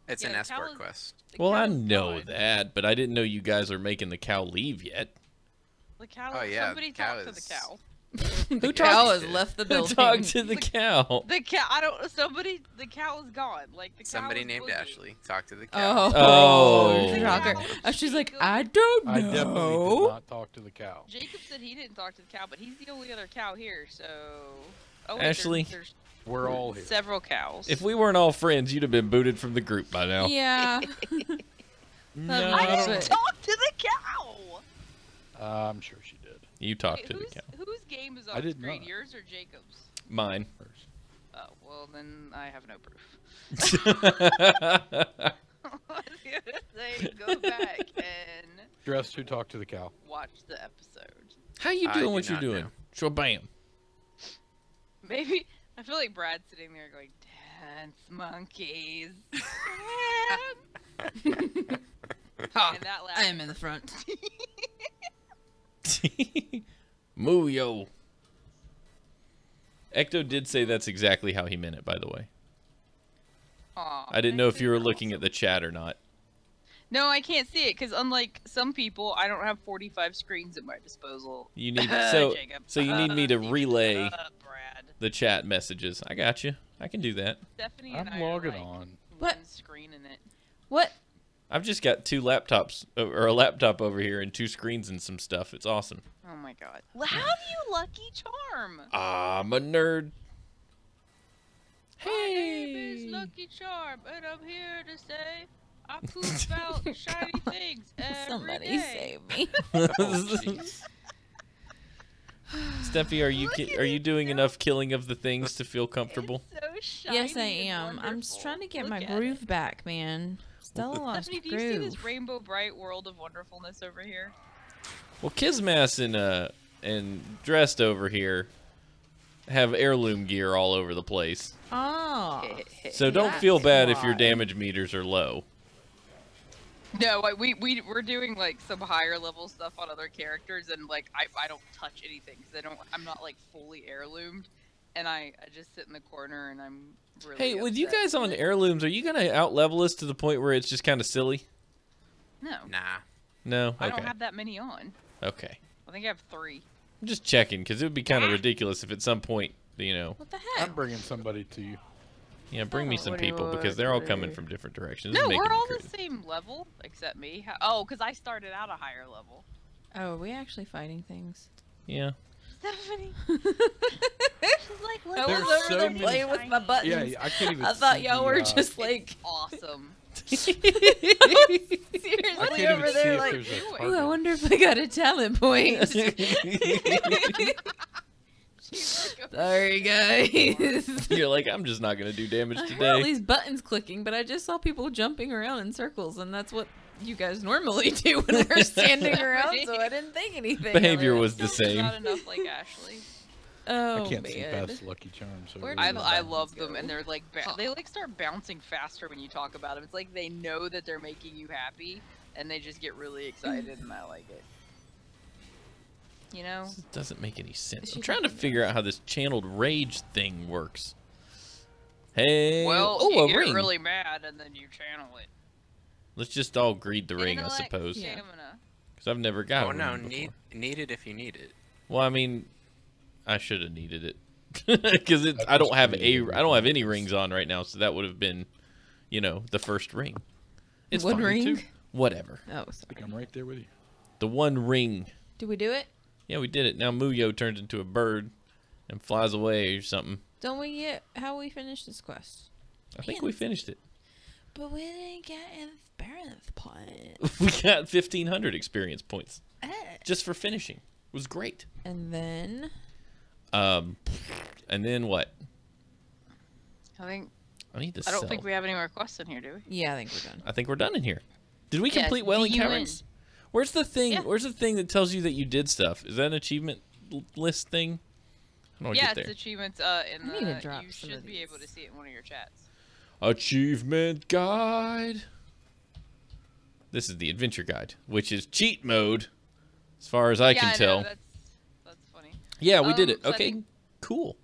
It's Yeah, an escort cow is- quest. Well, I know gone. that, but I didn't know you guys are making the cow leave yet. The cow. Oh, yeah, Somebody the cow talk to the cow. the Who cow talked- has left the Who building. talked to the The- cow? The cow. I don't. Somebody. The cow is gone. Like the cow. Somebody named boogie. Ashley. Talk to the cow. Oh, Oh. the talker. Uh, she's like, I don't know. I definitely did not talk to the cow. Jacob said he didn't talk to the cow, but he's the only other cow here. So. Oh, wait, there's- Ashley. There's, We're all here. several cows. If we weren't all friends, you'd have been booted from the group by now. Yeah. No, I I didn't talk to the cow. Uh, I'm sure she did. You talked Wait, to the cow. whose game is I on did screen? not. Yours or Jacob's? Mine. Oh, well then I have no proof. I was gonna say go back and Drest who talked to the cow. watch the episode. How you I doing do what you're doing? know. Shabam. Maybe I feel like Brad's sitting there going, "Dance monkeys." Ha, and that laugh. I am in the front. Moo yo. Ecto did say that's exactly how he meant it, by the way. Aw, I didn't know if you were you're looking awesome. at the chat or not. No, I can't see it because unlike some people, I don't have 45 screens at my disposal. You need so so you need me to Uh, relay uh, Brad. the chat messages. I got you. I can do that. Stephanie I'm I are logging like on. What? screen in it. What? I've just got two laptops uh, or a laptop over here and two screens and some stuff. It's awesome. Oh my god. L- How do you lucky charm? I'm a nerd. Hey. My name is Lucky Charm, and I'm here to say I poop out shiny things every Somebody day. save me. Oh. Stephy, are you ki- are you doing go. enough killing of the things to feel comfortable? It's so shiny yes, I am. I'm just trying to get Look my groove it. back, man. Stella lost Stephanie, do you see groove. this rainbow bright world of wonderfulness over here? Well, Kismet and uh and Drest over here have heirloom gear all over the place. Oh. So don't That's feel bad if your damage meters are low. No, like, we we we're doing like some higher level stuff on other characters, and like I I don't touch anything because I don't I'm not like fully heirloomed, and I I just sit in the corner and I'm really. Hey, with you guys on heirlooms, are you gonna out level us to the point where it's just kind of silly? No, Nah. No. Okay. I don't have that many on. Okay. I think I have three. I'm just checking because it would be kind of ah. ridiculous if at some point, you know, What the heck? I'm bringing somebody to you. Yeah, bring me Oh, some what do you people because they're all coming from different directions. no, we're me all the same level except me. Oh, because I started out a higher level. Oh, are we actually fighting things? Yeah. Stephanie, I she's like, was over so there many- playing with my buttons. Yeah, I can't even. I thought y'all were uh, just like awesome. seriously I can't over see there if like, there's a Ooh, I ooh, I target. wonder if I got a talent point. She's like, Sorry, guys. You're like, I'm just not gonna do damage I all these buttons clicking, but I just saw people jumping around in circles, and that's what you guys normally do when we're standing around. So I didn't think anything. Behavior it. was the same. Not enough like Ashley. Oh I can't see man. past Lucky Charms. So really I, I love them, go? and they're like they like start bouncing faster when you talk about them. It's like they know that they're making you happy, and they just get really excited, and I like it. You know? This doesn't make any sense. She I'm trying to figure out how this channeled rage thing works. Hey. Well, oh, you a get ring. really mad, and then you channel it. Let's just all greed the ring, I suppose. Yeah. Stamina. Because I've never got oh one no, before. need need it if you need it. Well, I mean, I should have needed it because it's. I I don't have a. needed I don't have any rings on right now, so that would have been, you know, the first ring. It's One fine. ring? too. Whatever. Oh, I sorry. think I'm right there with you. The one ring. Do we do it? Yeah, we did it. Now Muyo turns into a bird and flies away or something. Don't we get how we finish this quest? I think we finished it. But we didn't get experience point. We got 1,500 experience points Eh. just for finishing. It was great. And then Um, and then what? I think I need to I don't sell. think we have any more quests in here, do we? yeah, I think we're done. I think we're done in here. Did we Yes, complete Wailing do you? Caverns? Where's the thing? Yeah. Where's the thing that tells you that you did stuff? Is that an achievement list thing? How do yeah, get it's achievements. Uh, in I need to the drop you should be able to see it in one of your chats. Achievement guide. This is the adventure guide, which is cheat mode, as far as I yeah, can I know, tell. that's that's funny. yeah, we did Um, it. so Okay, think- cool.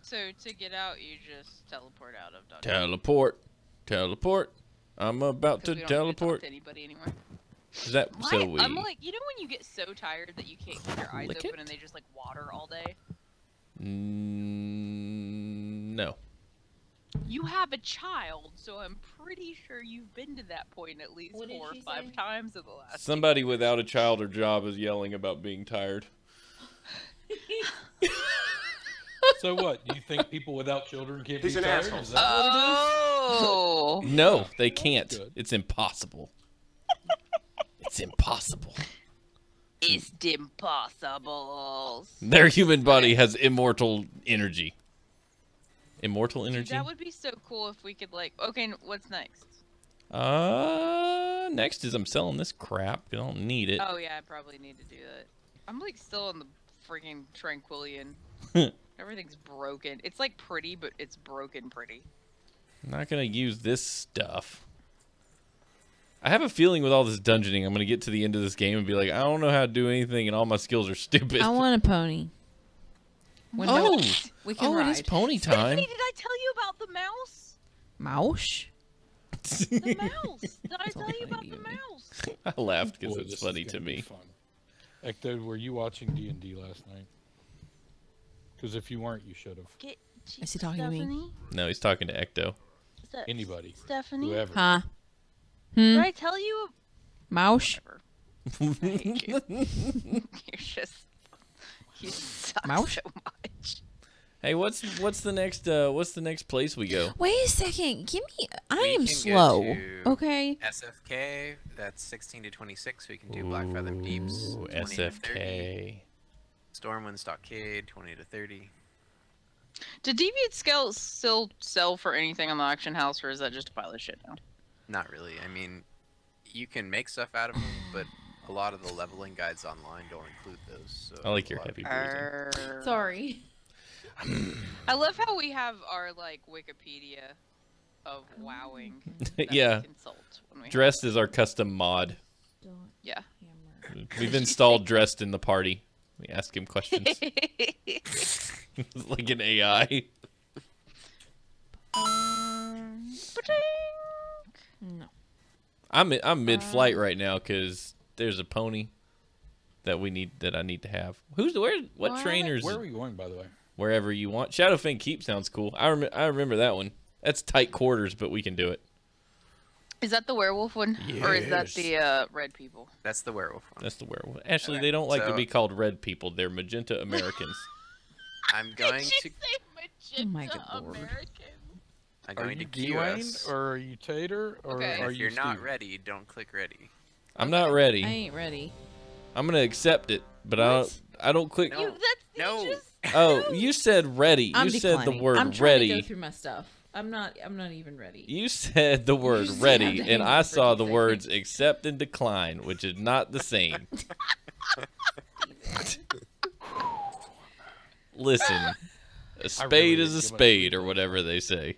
So to get out, you just teleport out of dungeon. Teleport, teleport. I'm about to we don't need to talk teleport. to anybody anymore. Is that Why? so? We I'm like, you know when you get so tired that you can't keep your eyes Lick open it? and they just like water all day? Mm, no. You have a child, so I'm pretty sure you've been to that point at least What four or five say? times in the last. Somebody years. without a child or job is yelling about being tired. So what? Do you think people without children can't He's be an tired? asshole. Is that what it is? Oh. No, they can't. It's impossible. It's impossible. It's impossible. Their human body has immortal energy. Immortal energy? that would be so cool if we could like. Okay, what's next? Uh, next is I'm selling this crap. I don't need it. Oh yeah, I probably need to do that. I'm like still in the freaking Tranquillien. Everything's broken. It's like pretty, but it's broken pretty. I'm not gonna use this stuff. I have a feeling with all this dungeoning, I'm gonna get to the end of this game and be like, I don't know how to do anything, and all my skills are stupid. I want a pony. When oh, we can oh, ride. it is pony time. Stephanie, did I tell you about the mouse? Mouse. The mouse. Did I That's all tell you about the mouse? I laughed because Boy, it's funny gonna me. Fun. Ecto, were you watching D and D last night? Because if you weren't, you should have. Is he talking to me? No, he's talking to Ecto. Anybody, Stephanie? whoever. Huh? Did Hmm. I tell you? Mouse. Whatever. I hate you. You're just. You suck Mouse? so much. Hey, what's what's the next uh what's the next place we go? Wait a second. Give me. I We am can go slow. to- Okay. SFK, that's 16 to 26. We can do Blackfathom Deeps. Ooh, 20 to 30. SFK. Stormwind Stockade, 20 to 30. Did Deviate Scales still sell for anything on the auction house, or is that just a pile of shit now? Not really. I mean, you can make stuff out of them, but a lot of the leveling guides online don't include those. So I like your heavy people- breathing. Arr. Sorry. I love how we have our like Wikipedia of wowing. that we Yeah. Consult when we have- Drest is our custom mod. Yeah. We've installed Drest in the party. We ask him questions like an AI. Um, ba-ding. No. I'm I'm mid flight right now because there's a pony that we need that I need to have. Who's where? What What? trainers? Where are we going, by the way? Wherever you want. Shadowfang Keep sounds cool. I rem- I remember that one. That's tight quarters, but we can do it. Is that the werewolf one, or is that the uh, red people? That's the werewolf one. That's the werewolf. Actually, Okay, they don't like to be called red people. They're magenta Americans. I'm going Did to you say Oh my magenta good lord. American? I'm Are going you to queue us. Dwayne or are you Tater or Okay. And are if you you're not ready, don't click ready. I'm not ready. I ain't ready. I'm gonna accept it, but I don't. I don't click. No. You, that's, you No. just- Oh, you said ready. I'm you said the declining. word I'm trying ready. to go through my stuff. I'm not. I'm not even ready. You said the word just ready, and I saw the seconds. words accept and decline, which is not the same. Listen, a spade really is a didn't give much spade, or whatever they say.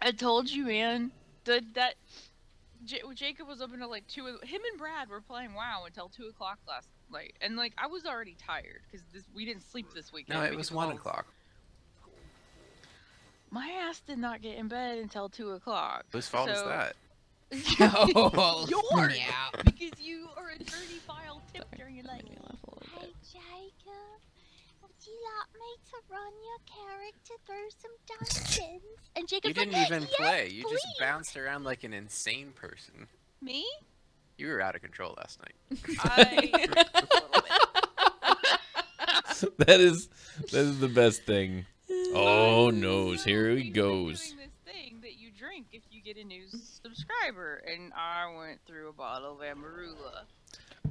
I told you, man. The, that J- Jacob was up until like two. of- Him and Brad were playing WoW until two o'clock last night, and like I was already tired because we didn't sleep this weekend. No, it was one all- o'clock. My ass did not get in bed until two o'clock. Whose fault is So- that? Oh, Yours, snap. because you are a dirty file tip during your life. Made me laugh a little Hey. Jacob, would you like me to run your character through some dungeons? And You didn't like, even yes, play. You just bounced around like an insane person. Me? You were out of control last night. I. a little bit. that is that is the best thing. Oh So, no, here he we've goes. Doing this thing that you drink if you get a new subscriber, and I went through a bottle of Amarula.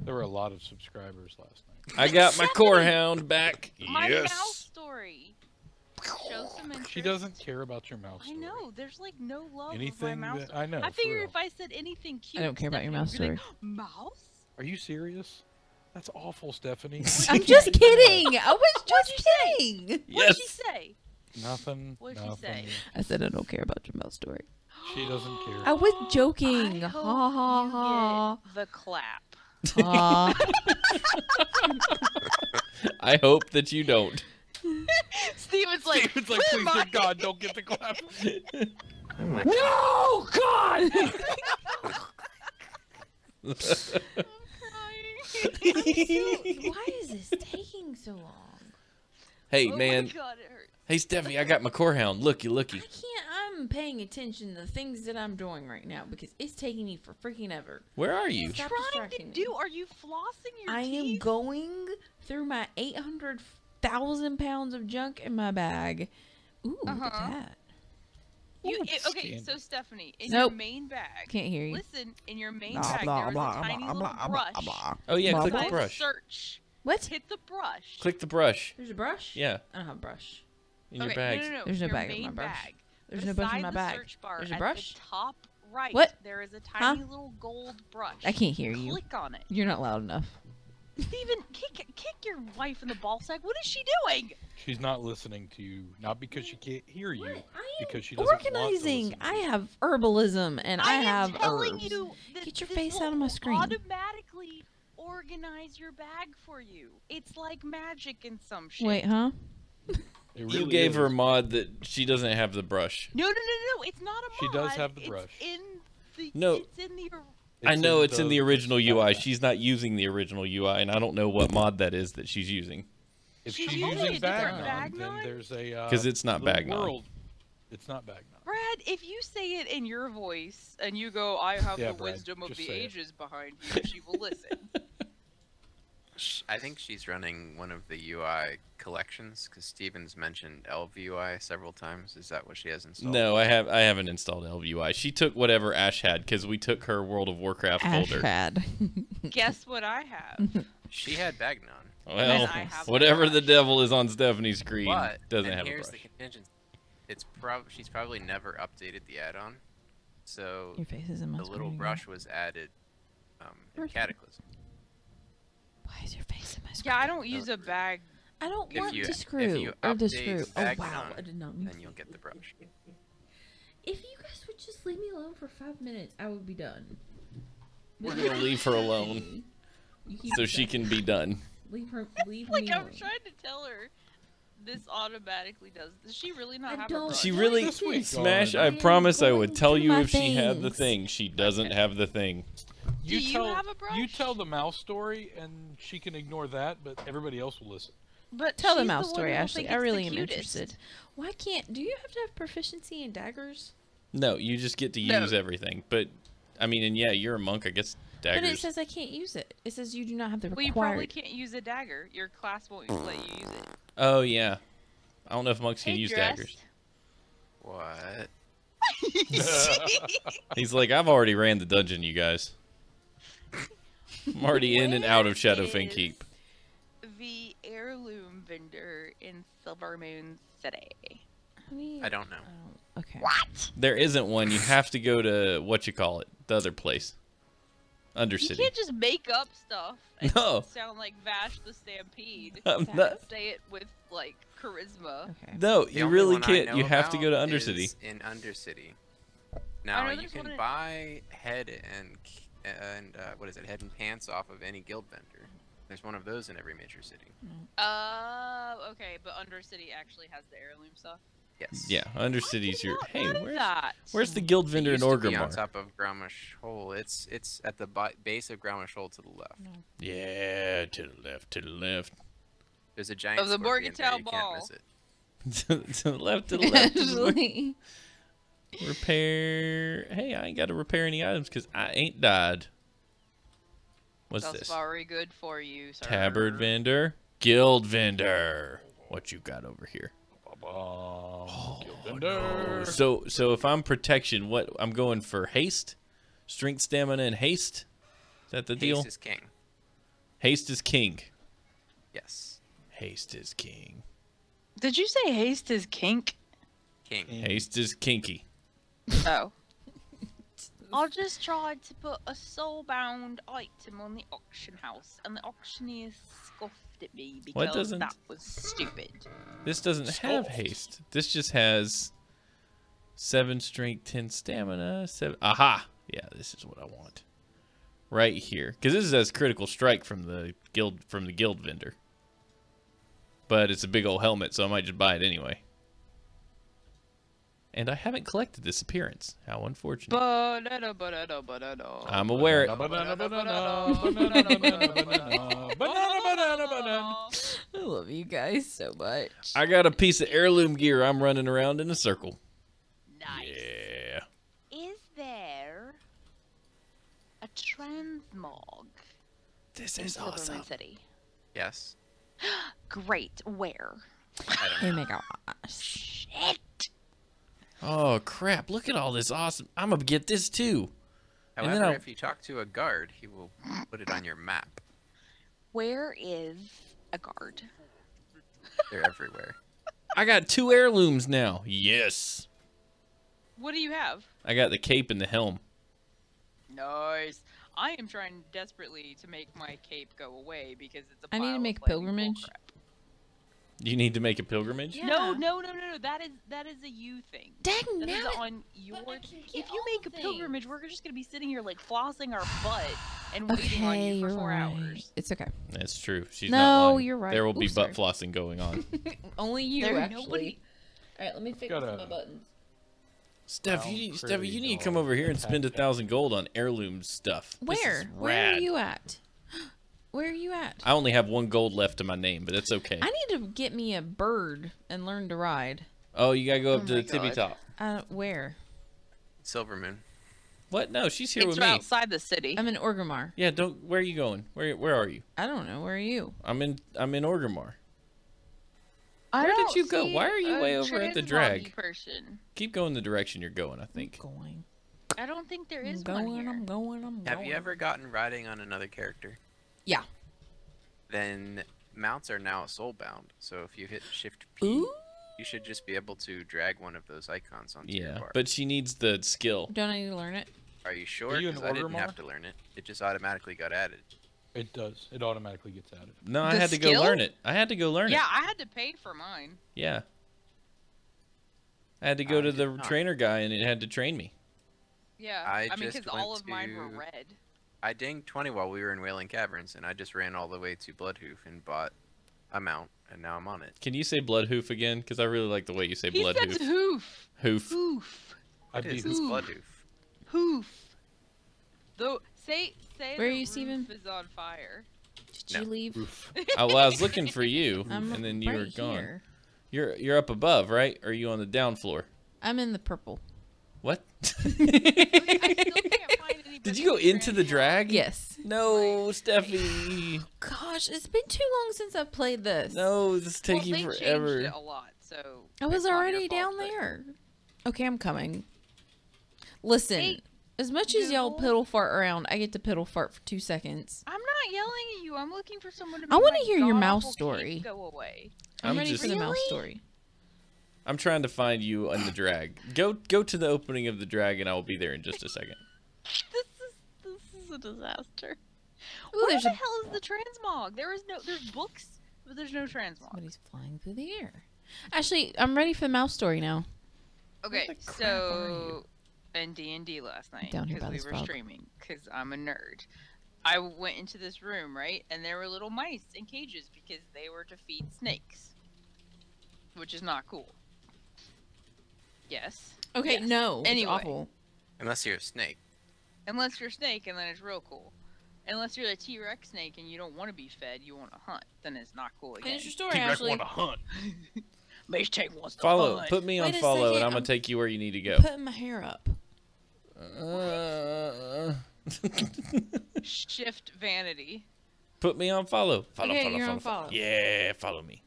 There were a lot of subscribers last night. I got my core hound back. My mouse story. Show some interest. She doesn't care about your mouse. Story. I know. There's like no love Anything of my mouse. that I know. I figure if I said anything cute, I don't care about your mouse story. like, mouse? Are you serious? That's awful, Stephanie. I'm just kidding. I was just kidding. What'd Yes. she say? Nothing. What'd she say? I said I don't care about your mouse story. She doesn't care. I was joking. I Ha hope ha you ha. get the clap. Ha. I hope that you don't. Stephen's like, Stephen's like, please, dear God, don't get the clap. no, God. Why is this taking so long? Hey oh man, my God, it hurts. Hey Stephanie, I got my core hound. Looky, I can't. I'm paying attention to the things that I'm doing right now because it's taking me for freaking ever. Where are you? Stop Trying to me. do? Are you flossing your I am going through my 800,000 pounds of junk in my bag. Ooh, look Uh-huh. at that. You, it- okay, so Stephanie, in Nope. your main bag. Can't hear you. Listen, in your main Blah, bag, blah, there is blah, a tiny blah, little blah, brush. blah, blah. Oh yeah, Blah, click blah. the brush. Search. What? Hit the brush. Click the brush There's a brush? Yeah. I don't have a brush. In okay, your bag. No, no, no. There's no your bag in main my brush. bag. There's no brush in my the bag. Search bar There's a at brush? The top right. What? There is a Huh? tiny little gold brush. I can't hear you. Click on it. You're not loud enough. Stephen, kick, kick your wife in the ball sack. What is she doing? She's not listening to you, not because she can't hear you, I am because she doesn't want to organizing. listen I have herbalism and I, am have telling herbs. you that Get your this face out of my screen. Automatically organize your bag for you. It's like magic in some shit. Wait, huh? It You really gave her a mod that she doesn't have the brush. No, no, no, no. It's not a mod. She does have the It's brush. in the. No. It's in the. or- I know it's in the the- original the UI. She's not using the original UI, and I don't know what mod that is that she's using. If She's she's using a different Bagnon, then there's a uh, 'Cause it's not little Bagnon. World. It's not Bagnon. Brad, if you say it in your voice and you go, "I have Yeah, the Brad, wisdom of the say it. ages behind you," she will listen. Sh- I think she's running one of the UI collections because Stephen's mentioned ElvUI several times. Is that what she has installed? No, I have I haven't installed ElvUI. She took whatever Ash had because we took her World of Warcraft folder. Ashad. Guess what I have? She had Bagnon. Well, whatever the devil is on Stephanie's screen But doesn't and have a here's brush. the contingency. It's prob she's probably never updated the add-on, so Your face is in the little brush was added um, in Cataclysm. Why is your face in my screen? Yeah, I don't use a bag. I don't If want you- to if screw you or to screw. Oh Bagnon, wow, I did not mean. Then you'll get the brush. If you guys would just leave me alone for five minutes, I would be done. We're gonna leave her alone so she can be done. leave her. Leave Like me I'm alone. trying to tell her, this automatically does. Does she really not I have don't- a brush? She really smash. I I promise I would tell you my if she had the thing. She doesn't have the thing. You you tell have a you tell the mouse story, and she can ignore that, but everybody else will listen. But Tell the mouse one story, Ashley. I really am cutest. interested. Why can't? Do you have to have proficiency in daggers? No, you just get to No. use everything. But I mean, and yeah, you're a monk. I guess daggers. But it says I can't use it. It says you do not have the Well, you probably can't use a dagger. Your class won't let you use it. oh yeah. I don't know if monks can use Drest. daggers. What? He's like, I've already ran the dungeon, you guys. I'm already in and out of Shadowfang Where Keep. The heirloom vendor in Silvermoon City. I, don't know. I don't- okay. What? There isn't one. You have to go to what you call it, the other place, Undercity. You can't just make up stuff and No. sound like Vash the Stampede. I'm not- Say it with like charisma. Okay. no, The you really can't. You have to go to about Undercity. is In Undercity. Now you can one in- buy head and k- and uh, what is it? Head and pants off of any guild vendor. There's one of those in every major city. Uh, okay, but Undercity actually has the heirloom stuff. Yes. Yeah, Undercity's I your. did Hey, where's that. where's the guild vendor in used to be on top of Grommash Hold. It's it's at the bi- base of Grommash Hold to the left. Yeah, to the left, to the left, There's a giant Of the scorpion there, Morgantown can't miss Ball. it. to the left, to the left. to the left. Ashley. Repair. Hey, I ain't got to repair any items because I ain't died. What's That's this? very good for you, sir. Tabard vendor, guild vendor. What you got over here? Oh, vendor. So, so if I'm protection, what I'm going for haste, strength, stamina, and haste. Is that the deal? Haste is king. haste is king. Yes. Haste is king. Did you say haste is kink? King. Haste is kinky. Oh. I just tried to put a soul-bound item on the auction house, and the auctioneer scoffed at me because doesn't- that was stupid. This doesn't have haste. This just has seven strength, ten stamina, seven. Aha! Yeah, this is what I want. Right here, because this is as critical strike from the guild from the guild vendor. But it's a big old helmet, so I might just buy it anyway. And I haven't collected this appearance. How unfortunate. Ba-da-da, ba-da-da, ba-da-da. I'm aware. Banana, banana, banana, banana, banana, banana, banana, banana. I love you guys so much. I got a piece of heirloom gear. I'm running around in a circle. Nice. Yeah. Is there A transmog This is Silver awesome. City. Yes. Great. Where? I don't Oh know. my gosh. Shit. Oh crap! Look at all this awesome. I'm gonna get this too. And then However, if you talk to a guard, he will put it on your map. Where is a guard? They're everywhere. I got two heirlooms now. Yes. What do you have? I got the cape and the helm. Nice. I am trying desperately to make my cape go away because it's a I need to pile of make a pilgrimage. bullcrap. You need to make a pilgrimage. Yeah. No, no, no, no, no. That is that is a you thing. Dang That is now. on your. If you make a things. pilgrimage, we're just gonna be sitting here like flossing our butt and waiting on Okay, you for four right. hours. It's okay. That's true. She's No, not lying. you're right. There will be butt sorry. flossing going on. Only you, There- actually. nobody- All right, let me fix Gotta- my buttons. Steph, Well, you need, Steph, you need to come over here and spend a thousand gold on heirloom stuff. Where? Where are you at? Where are you at? I only have one gold left to my name, but that's okay. I need to get me a bird and learn to ride. Oh, you gotta go up Oh to my the tippy God. top. Uh, where? Silvermoon. What? No, she's here It's with me. outside the city. I'm in Orgrimmar. Yeah, don't. Where are you going? Where Where are you? I don't know. Where are you? I'm in. I'm in Orgrimmar. I Where did don't you go? Why are you way over at the drag? Person. Keep going the direction you're going. I think. Going. I don't think there I'm going. one here. I'm going. I'm going. Have going. you ever gotten riding on another character? Yeah. Then mounts are now soulbound. So if you hit Shift P, Ooh. you should just be able to drag one of those icons onto your Yeah, bar. but she needs the skill. Don't I need to learn it? Are you sure? you in 'Cause I didn't Orgrimmar? have to learn it. It just automatically got added. It does. It automatically gets added. No, I The had to go learn it. I had to go learn Yeah, it. Yeah, I had to pay for mine. Yeah. I had to go I to the not. trainer guy and it had to train me. Yeah, I I, mean, because all went of mine were red. I dinged 20 while we were in Wailing Caverns, and I just ran all the way to Bloodhoof and bought a mount, and now I'm on it. Can you say Bloodhoof again? Because I really like the way you say He blood said hoof. hoof. Hoof. Hoof. I It is, beat it's Bloodhoof. Hoof. Though say say Where are you, Stephen? is on fire. Did No. you leave? Roof. Oh, well, I was looking for you, I'm and then you right were gone. here. You're you're up above, right? Or are you on the down floor? I'm in the purple. What? I still can't find anybody Did you go into the drag? Yes. No, Stephy. Gosh, it's been too long since I've played this. No, this is Well, taking they changed forever. it a lot, so I was it's not already fault, down but- there. Okay, I'm coming. Listen, Hey, as much as y'all piddle fart around, I get to piddle fart for two seconds. I'm not yelling at you. I'm looking for someone to. I wanna hear your mouse story. Go away. I'm, I'm ready just- for the mouse Really? story. I'm trying to find you on the drag. Go go to the opening of the drag, and I will be there in just a second. This is this is a disaster. Ooh, Where the a hell is the transmog? There is no. There's books, but there's no transmog. somebody's flying through the air. Actually, I'm ready for the mouse story now. Okay, the crap are you? so in D and D last night Down here because we were frog. streaming because I'm a nerd. I went into this room right, and there were little mice in cages because they were to feed snakes, which is not cool. Yes. Okay, Yes. no, it's Anyway. awful. Unless you're a snake. Unless you're a snake, and then it's real cool. Unless you're a T-Rex snake and you don't want to be fed, you want to hunt, then it's not cool again. Finish your story, Ashley. hunt. Mace Tank wants to Follow. hunt. Put me on Wait follow, second, and I'm gonna take you where you need to go. Putting my hair up. Uh, Shift vanity. put me on follow. Follow, Okay, follow, you're follow, on follow. Yeah, follow me.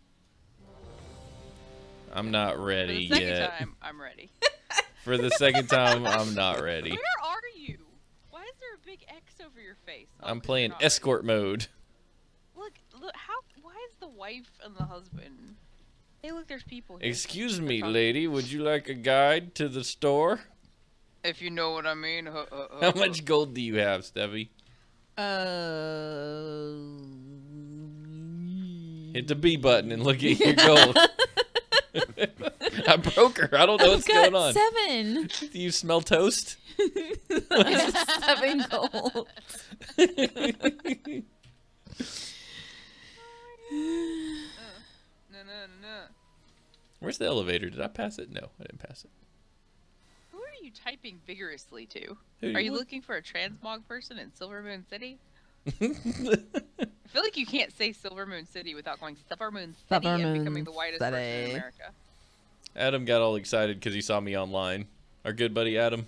I'm not For ready the second yet. time, I'm ready. For the second time, I'm not ready. Where are you? Why is there a big X over your face? Oh, I'm playing not ready. escort mode. Look, look, how? Why is the wife and the husband? Hey, look, there's people here. Excuse me, lady. Would you like a guide to the store? if you know what I mean. Uh, uh, uh, How uh. much gold do you have, Stevie? Uh. Hit the B button and look at your gold. I broke her. I don't know what's I've got going on. Seven. Do you smell toast? seven gold. No, no, no. Where's the elevator? Did I pass it? No, I didn't pass it. Who are you typing vigorously to? it. Are you looking for a transmog person in Silvermoon City? I feel like you can't say Silvermoon City without going Silvermoon City Silver and becoming the whitest person in America. Adam got all excited because he saw me online. Our good buddy Adam,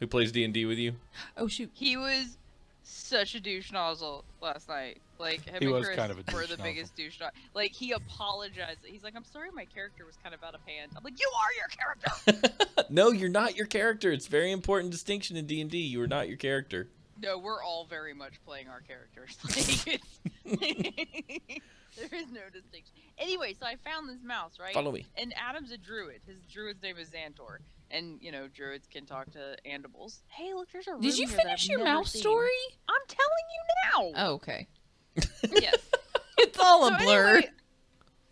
who plays D and D with you. Oh shoot. He was such a douche nozzle last night. Like him He and was Chris kind of a were the nozzle. biggest douche nozzle. Like he apologized. He's like, "I'm sorry, my character was kind of out of hand." I'm like, "You are your character." no, you're not your character. It's a very important distinction in D and D. You are not your character. No, we're all very much playing our characters. There is no distinction. Anyway, so I found this mouse, right? Follow me. And Adam's a druid. His druid's name is Xantor. And you know, druids can talk to animals. Hey, look, there's a room Did you finish your mouse seen. story? I'm telling you now. Oh, okay. Yes. It's all a So blur. anyway,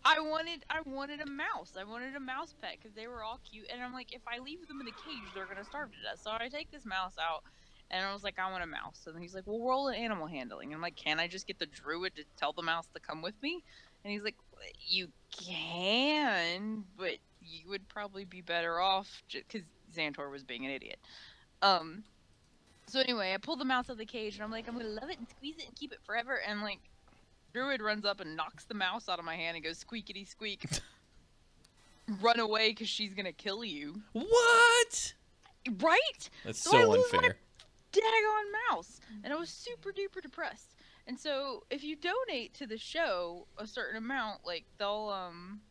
I wanted I wanted a mouse. I wanted a mouse pet because they were all cute. And I'm like, if I leave them in the cage, they're gonna starve to death. So I take this mouse out, and I was like, I want a mouse. And he's like, Well, roll an animal handling. And I'm like, Can I just get the druid to tell the mouse to come with me? And he's like, You can, but you would probably be better off because Xantor was being an idiot. Um. So anyway, I pull the mouse out of the cage, and I'm like, I'm gonna love it and squeeze it and keep it forever. And like, Druid runs up and knocks the mouse out of my hand and goes squeakity squeak. Run away because she's gonna kill you. What? right? That's So so unfair. Daggone mouse. And i was super duper depressed. And so if you donate to the show a certain amount like they'll um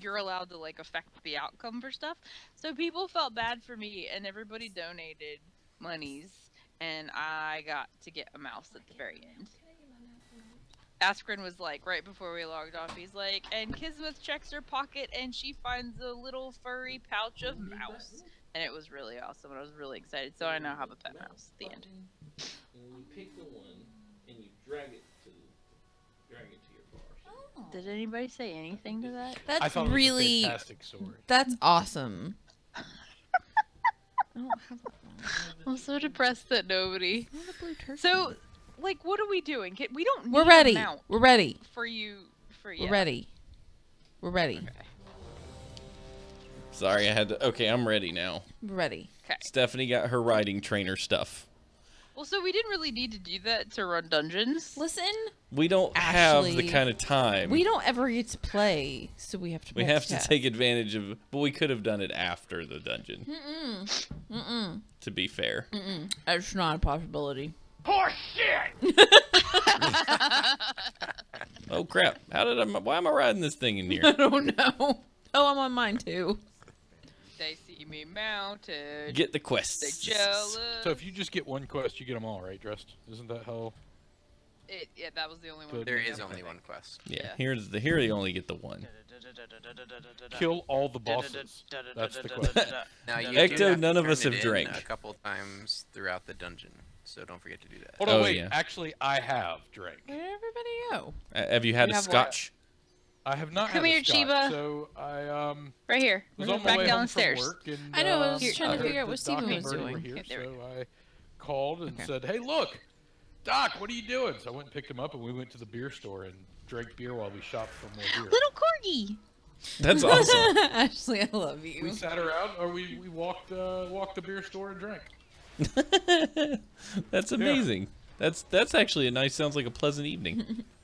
you're allowed to like affect the outcome for stuff. So people felt bad for me and everybody donated monies. And i got to get a mouse at the very end. Askren was like right before we logged off. He's like, and Kismet checks her pocket and she finds a little furry pouch of mouse, and it was really awesome. And I was really excited. So I now have a pet mouse. The end. And you pick the one and you drag it to drag it to your bar. Oh. Did anybody say anything to that? I That's it was really a fantastic story. that's awesome. I don't have I'm so depressed that nobody. A blue. So, like, what are we doing? Can- We don't. Need we're a ready. mount We're ready. for you. For you. We're ready. We're ready. Okay. Sorry, I had to. Okay, I'm ready now. Ready. Okay. Stephanie got her riding trainer stuff. Well, so we didn't really need to do that to run dungeons. Listen, We don't have the kind of time. we don't ever get to play, so we have to. We have to multitask. take advantage of, but we could have done it after the dungeon. Mm-mm. Mm-mm. To be fair, Mm-mm. That's not a possibility. Horse shit! oh crap! How did I? Why am I riding this thing in here? I don't know. Oh, I'm on mine too. They see me mounted. Get the they quests. jealous. So if you just get one quest, you get them all, right, Drest? Isn't that how? It, yeah, that was the only one. Good. There we is got, I only one quest. Yeah, Yeah. here's the here you only get the one. Kill all the bosses. That's the quest. Now you Ecto, do have to none of us have drank. a couple times throughout the dungeon, so don't forget to do that. Hold on, Oh, wait. yeah. Actually, I have drank. Where did everybody go? Uh, have you had You a have what? Scotch? I have not Come had here, scotch, Chiba. So I um Right here. was We're on back downstairs. home from work, and I know, I was trying to figure out what Stephen was doing. Here, Okay, so I called and Okay. said, "Hey, look, Doc, what are you doing?" So I went and picked him up, and we went to the beer store and drank beer while we shopped for more beer. Little corgi. That's awesome. Ashley, I love you. we sat around, or we, we walked uh, walked the beer store and drank. that's amazing. That's that's actually a nice. Sounds like a pleasant evening.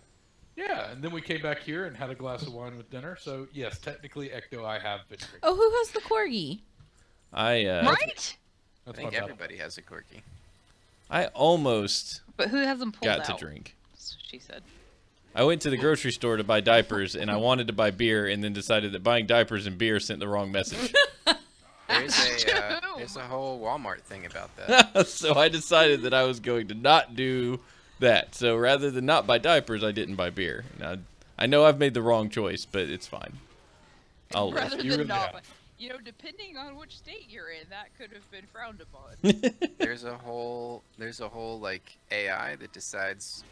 Yeah, and then we came back here and had a glass of wine with dinner. So yes, technically, Ecto, I have been drinking. Oh, who has the corgi? I uh, right? I think my battle. everybody has a quirky. I almost But who hasn't pulled got out? to drink. That's what She said. I went to the grocery store to buy diapers, and I wanted to buy beer, and then decided that buying diapers and beer sent the wrong message. There's a uh, there's a whole Walmart thing about that. so I decided that I was going to not do that. So rather than not buy diapers, I didn't buy beer. Now, I know I've made the wrong choice, but it's fine. I'll live. Rather You than really not, have. you know, depending on which state you're in, that could have been frowned upon. there's a whole there's a whole like AI that decides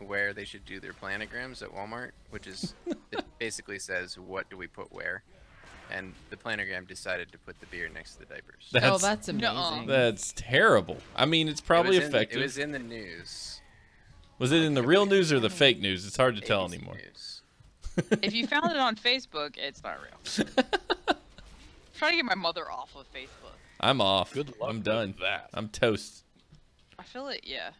where they should do their planograms at Walmart, which is it basically says what do we put where, and the planogram decided to put the beer next to the diapers. That's, oh, that's Nuh-uh. amazing. that's terrible. I mean, it's It probably in- effective. it was in the news. Was it in the real news or the fake news? It's hard to tell anymore. If you found it on Facebook, it's not real. I'm trying to get my mother off of Facebook. I'm off. Good luck. I'm with done. That. I'm toast. I feel it, yeah.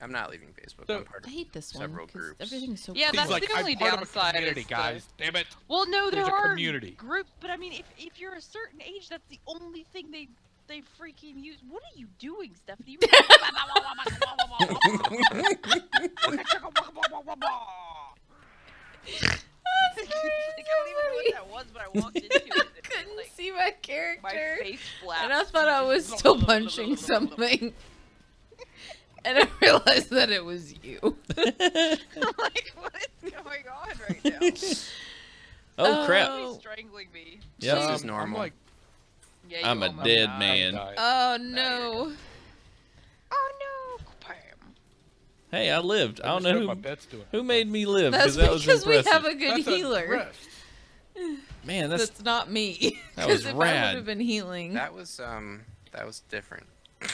I'm not leaving Facebook. So- I'm part I hate this one several because groups. everything's so. Yeah, He's that's like, the only I'm part of a downside community, is the- guys. Damn it. Well, no, there There's a are community. groups, but I mean, if if you're a certain age, that's the only thing they they freaking use. What are you doing, Stephanie? I don't even know what that was, but I walked into it. and couldn't see my my character, face and I thought I was still punching something, and I realized that it was you. like, what is going on right now? Oh crap! Oh. Strangling me. Yep. This Um, is normal. I'm like, Yeah, I'm a almost dead died. man. died. Oh you're no! Oh no, Pam. Hey, I lived. I don't know who who made me live That's because that was because we have a good That's healer. rest. Man, that's That's not me. That was 'Cause if I would have been healing. that was um that was different.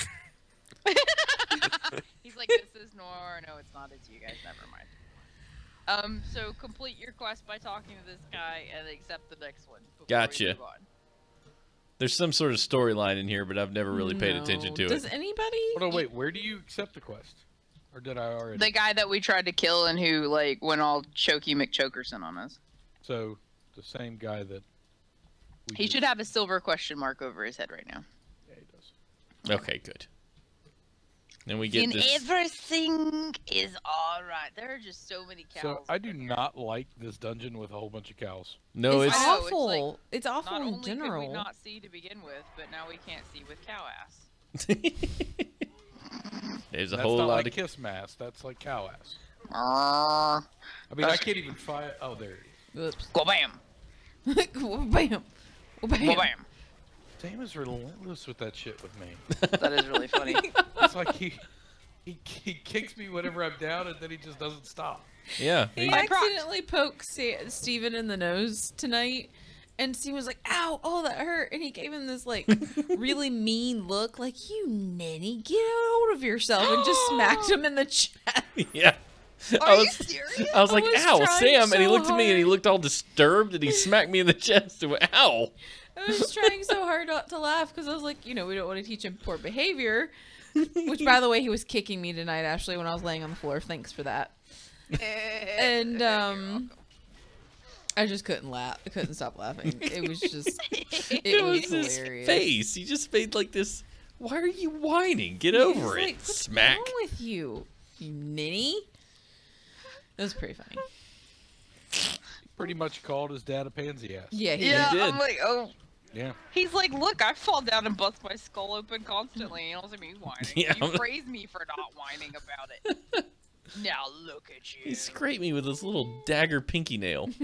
He's like, this is Nor. No, it's not. It's you guys. Never mind. Um, so complete your quest by talking to this guy and accept the next one. before we Gotcha. Move on. there's some sort of storyline in here, but I've never really paid attention to Does it. Does anybody? Hold on, wait. Where do you accept the quest? Or did I already? The guy that we tried to kill and who like went all choky McChokerson on us. So the same guy that. We He just- should have a silver question mark over his head right now. Yeah, he does. Okay, good. Then we get and this. everything is all right. There are just so many cows. So I do in here. not like this dungeon with a whole bunch of cows. No, it's it's I know, it's awful. like- It's, awful Not in only could general. we not see to begin with, but now we can't see with cow ass. there's a That's whole not lot like of. kiss mass. That's like cow ass. Uh, I mean, I can't even find. Oh, there it is. Whoops. go bam, bam. Bam. go bam. Sam is relentless with that shit with me. That is really funny. It's like he, he he kicks me whenever I'm down, and then he just doesn't stop. Yeah. He he- accidentally poked Sa- Stephen in the nose tonight, and Stephen was like, "Ow! Oh, that hurt!" And he gave him this like really mean look, like "You ninny, get out of yourself!" and just smacked him in the chest. yeah. Are I you was, serious? I was I like, was "Ow, trying Sam!" and he so looked at me and he looked all disturbed and he smacked me in the chest and went, "Ow!" I was trying so hard not to laugh because I was like, you know, we don't want to teach him poor behavior. Which, by the way, he was kicking me tonight, Ashley, when I was laying on the floor. Thanks for that. And um. I just couldn't laugh. I couldn't stop laughing. It was just, it, It was, was his hilarious. face. He just made like this. Why are you whining? Get He was over like, it. What's Smack. wrong with you, you ninny? It was pretty funny. Pretty much called his dad a pansy ass. Yeah, he yeah, did. I'm like, oh. Yeah. He's like, look, I fall down and bust my skull open constantly, and also me whining. Yeah, you praise me for not whining about it. now look at you. He scraped me with his little dagger pinky nail.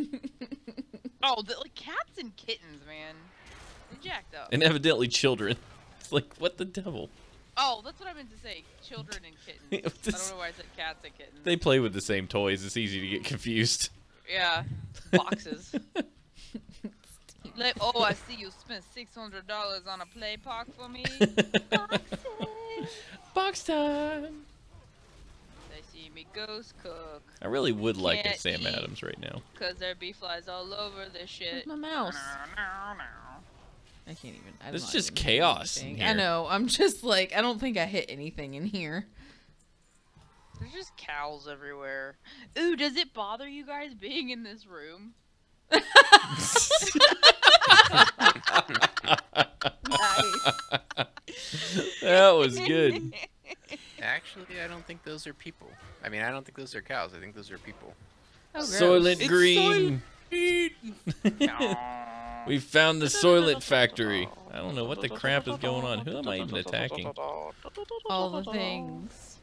Oh, the, like cats and kittens, man. They're jacked up. and evidently children. It's like, what the devil? oh, that's what I meant to say. Children and kittens. I don't know why I said cats and kittens. They play with the same toys. It's easy to get confused. Yeah, boxes. Like, oh, I see you spent six hundred dollars on a play park for me. Box time. they see me ghost cook, I really would like a Can't Sam eat. Adams right now. cause there be flies all over this shit. Where's my mouse? No, no, no. I can't even. I'm There's not just chaos in anything. I know. I'm just like, I don't think I hit anything in here. There's just cows everywhere. Ooh, does it bother you guys being in this room? that was good. Actually, I don't think those are people. I mean, I don't think those are cows. I think those are people. Oh. Soylent It's Green. No. We found the Soylent factory. I don't know what the crap is going on. Who am I even attacking? All the things.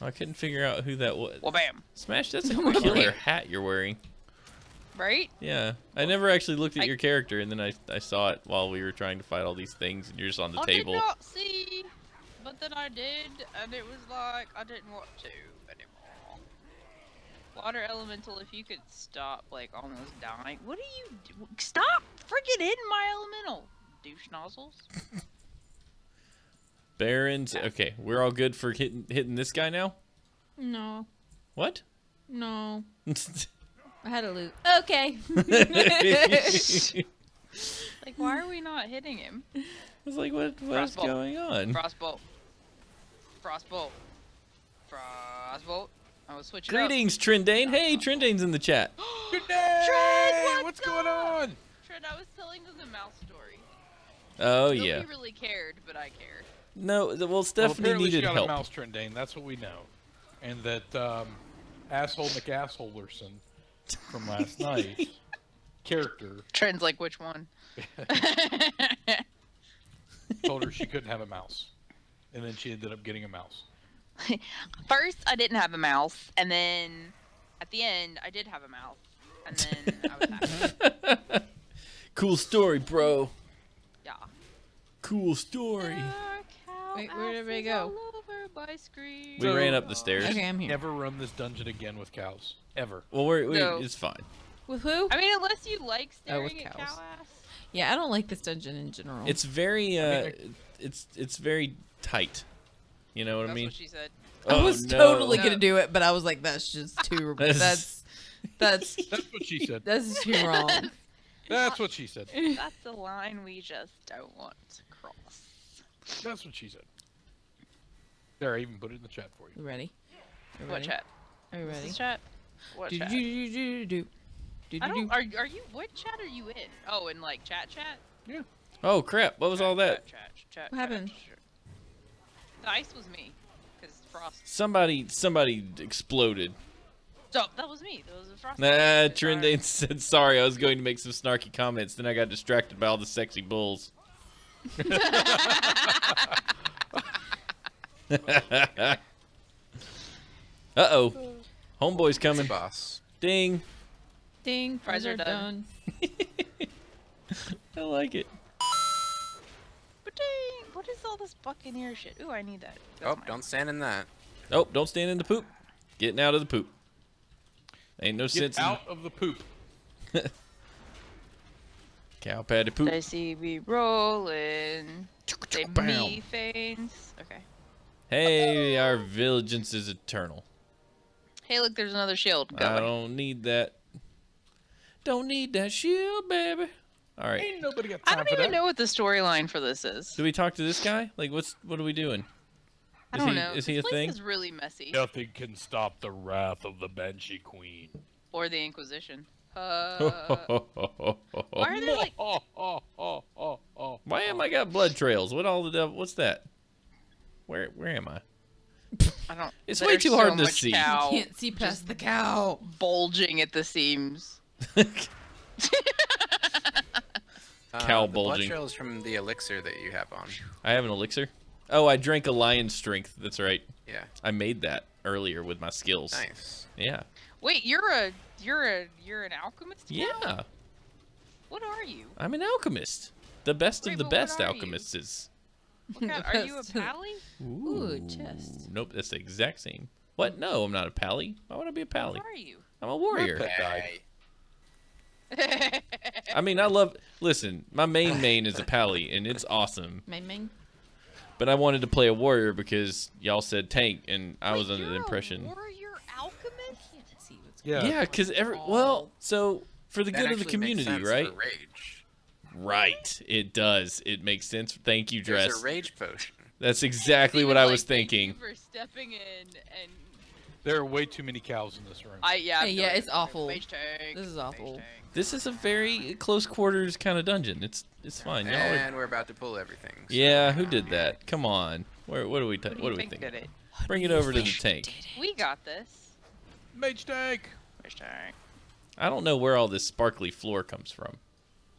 I couldn't figure out who that was. Well, bam. Smash, that's a Well, killer hat you're wearing. Right? Yeah, I never actually looked at I- your character, and then I, I saw it while we were trying to fight all these things, and you're just on the I table. did not see, but then I did, and it was like I didn't want to anymore. Water elemental, if you could stop like almost dying. What are you? Do- stop freaking hitting my elemental, douche nozzles. Barons. Okay, we're all good for hitting hitting this guy now. No. What? No. I had a loot. Okay. Like, why are we not hitting him? I was like, what what is Frostbolt. going on? Frostbolt. Frostbolt. Frostbolt. I was switching up. Greetings, Trindane. Hey, Trindane's in the chat. Good day! Trent, What's what's going on? Trent, I was telling them the mouse story. Oh Nobody yeah. really cared, but I cared. No, th- well Well, Stephanie apparently she needed got help. a mouse Trendane. That's what we know. And that um, asshole McAssholerson from last night character Trent's like, which one? told her she couldn't have a mouse, and then she ended up getting a mouse. First, I didn't have a mouse, and then at the end, I did have a mouse, and then I was happy. cool story, bro. Yeah. Cool story. Wait, where did everybody go? We So- ran up the stairs. Okay, I'm here. Never run this dungeon again with cows. Ever. Well, we're, we No. it's fine. With who? I mean, unless you like Oh, with staring at cows. cow ass. Yeah, I don't like this dungeon in general. It's very uh, I it's it's very tight. You know what That's I mean? what she said. I Oh, was no. totally No. gonna do it, but I was like, that's just too. That's- that's that's That's what she said. that's too wrong. That's what she said. That's a line we just don't want to cross. That's what she said. There, I even put it in the chat for you. You ready? You What ready? chat? Are you ready? this chat? What Do chat? do do do do do I do don't. do. Are, are you? What chat are you in? Oh, in like chat chat. Yeah. Oh crap! What was all that? Chat, chat, chat, What happened? chat. The ice was me, because frost. Somebody, somebody exploded. So that was me. That was a frost. Nah, Sorry. Trindane said sorry. I was going to make some snarky comments, then I got distracted by all the sexy bulls. uh oh, homeboy's coming. Boss. Ding. Ding, fries Fries are are done. I like it. But dang, what is all this Buccaneer shit? Ooh, I need that. That's Oh, mine. don't stand in that. Oh, don't stand in the poop. Getting out of the poop. Ain't no Get sense in out of the poop. cow patty poop. They see me rolling. They Bam. methanes. Okay. Hey, our vigilance is eternal. Hey, look, there's another shield. Go I away. don't need that. Don't need that shield, baby. All right. Ain't nobody got I don't for even that. know what the storyline for this is. Do we talk to this guy? Like, what's what are we doing? I Is don't he- know. is he this a place thing? is really messy. Nothing can stop the wrath of the Banshee Queen. Or the Inquisition. Uh, why are there like? Oh, oh, oh, oh, oh, Why am I got blood trails? What all the devil? What's that? Where where am I? I don't. It's way too so hard to see. Cow Can't see past the cow. bulging at the seams. Cow Uh, the blood bulging. trail is from the elixir that you have on. I have an elixir. Oh, I drank a lion's strength. That's right. Yeah. I made that earlier with my skills. Nice. Yeah. Wait, you're a you're a you're an alchemist? now? Yeah. What are you? I'm an alchemist. The best Wait, of the best are you? alchemists is. What kind, are you a pally? Ooh, chest. Nope, that's the exact same. What? No, I'm not a pally. Why would I be a pally? What are you? I'm a warrior. Pet. I mean, I love. Listen, my main main is a pally, and it's awesome. Ming Ming. But I wanted to play a warrior because y'all said tank, and I was under the you're a impression. warrior alchemist? Can't see what's Yeah. Yeah, because every well, so for the That good of the actually makes community, sense right? For rage. Right, it does. It makes sense. Thank you, There's Drest. a rage potion. That's exactly what I like, was thank thinking. You for stepping in and There are way too many cows in this room. I yeah. Hey, yeah, it's awful. Mage tank, This is awful. This is a very close quarters kind of dungeon. It's it's fine. Y'all are, And we're about to pull everything. so- yeah, who did that? Come on. Where what are we ta- Who do what you are we think thinking? did it? Bring it over to the tank. We got this. Mage tank. Mage tank. I don't know where all this sparkly floor comes from.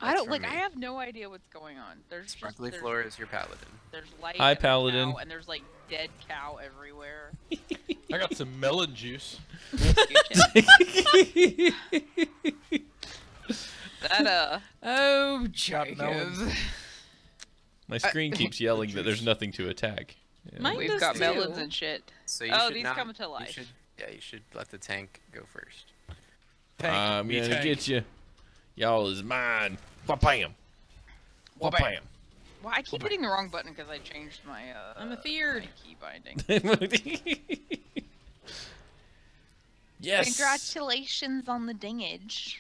I don't from like. I have no idea what's going on. There's just Sparkly there's, floor is your paladin. There's light. Hi, and Paladin. cow, and there's like dead cow everywhere. I got some melon juice. that uh. Oh, Got. Jacob. My screen keeps yelling that there's nothing to attack. Yeah. Mine We've got too. melons and shit. So you Oh, these not, come to you life. should- yeah, you should let the tank go first. Tank. I'm gonna tank. get you. Y'all is mine. Bam. Wha-bam. Bam. Well, I keep hitting the wrong button because I changed my uh. I'm a feared. key binding. yes. Congratulations on the dingage.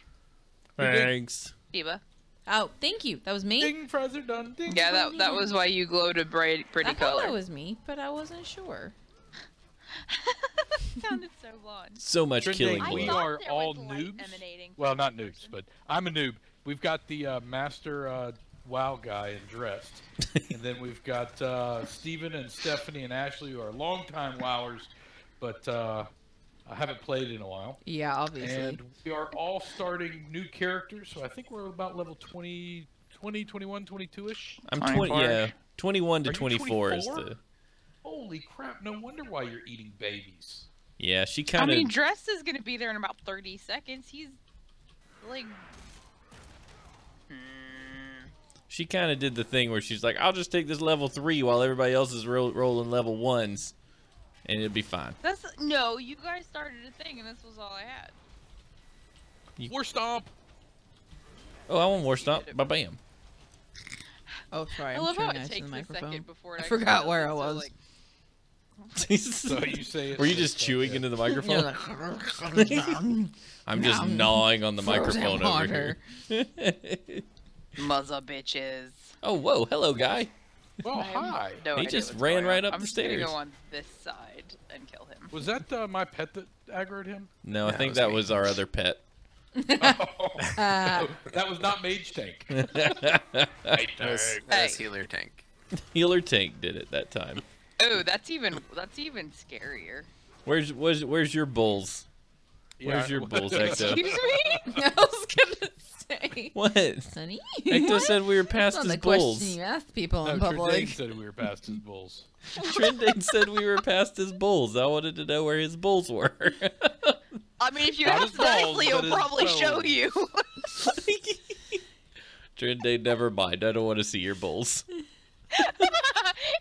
Thanks. Diva. Oh, thank you. That was me. Ding, fries are done. Ding, Yeah, that are that was why you glowed a bright, pretty I thought color. that was me, but I wasn't sure. sounded so blonde. So much Trending killing We are all was noobs. emanating Well, not this noobs, but I'm a noob. We've got the uh, master uh, WoW guy and Drest, and then we've got uh, Stephen and Stephanie and Ashley who are longtime Wowers, but uh, I haven't played in a while. Yeah, obviously. And we are all starting new characters, so I think we're about level 20, 20 21, 22-ish. I'm 20. Yeah, 21 to 24 is the. Holy crap, no wonder why you're eating babies. Yeah, she kind of. I mean, Drest is gonna be there in about 30 seconds. He's like. She kind of did the thing where she's like, "I'll just take this level three while everybody else is ro- rolling level ones, and it'll be fine." That's no. You guys started a thing, and this was all I had. You- War stomp. Oh, I want more stomp. Ba bam. oh, sorry. I I'm love how it takes a second before it I forgot where it, I so, was. like, So you say it. Were you just chewing into the microphone? You're like, I'm just gnawing on the Frozen microphone over here. Muzza bitches. oh, whoa, hello, guy. Well, hi. No He just ran going right up I'm the just gonna stairs. go on this side and kill him. Was that uh, my pet that aggroed him? No, I That think was that me. was our other pet. Uh, that was not Mage Tank. That was, that was healer tank. Healer Tank did it that time. Oh, that's even that's even scarier. Where's where's where's your bulls? Where's your bulls, Ecto? Excuse me? I was gonna say, What? Sonny. Ecto said we were past That's not his the question bulls. you ask people No, in Trendane public. said we were past his bulls. Trendane said we were past his bulls. I wanted to know where his bulls were. I mean, if you Not ask his balls, nicely, but it'll his probably show bones. you. Trendane, never mind. I don't want to see your bulls.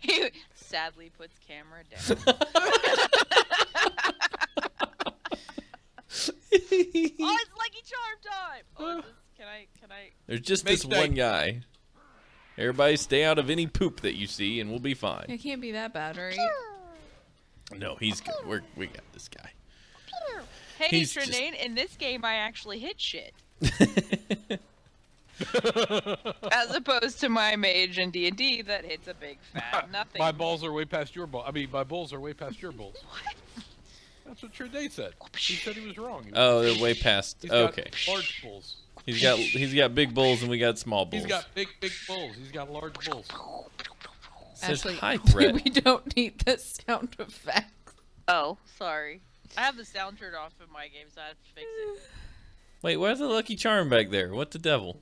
he sadly puts camera down. oh, it's Lucky Charm time! Oh, this, can I? Can I? There's just Make this steak. one guy. Everybody stay out of any poop that you see, and we'll be fine. It can't be that bad, right? No, he's good. We're, we got this guy. Hey, He's just- in this game, I actually hit shit. As opposed to my mage in D and D that hits a big fat nothing. My balls are way past your ball. I mean, my bulls are way past your bulls. What? That's what Trendane said. He said he was wrong. He was- oh, they're way past. He's got Okay, large bulls. he's got he's got big bulls, and we got small bulls. He's got big, big bulls. He's got large bulls. Says, Actually, hi, Brett. we don't need the sound effect. Oh, sorry. I have the sound turned off in my game, so I have to fix it. Wait, where's the Lucky Charm back there? What the devil?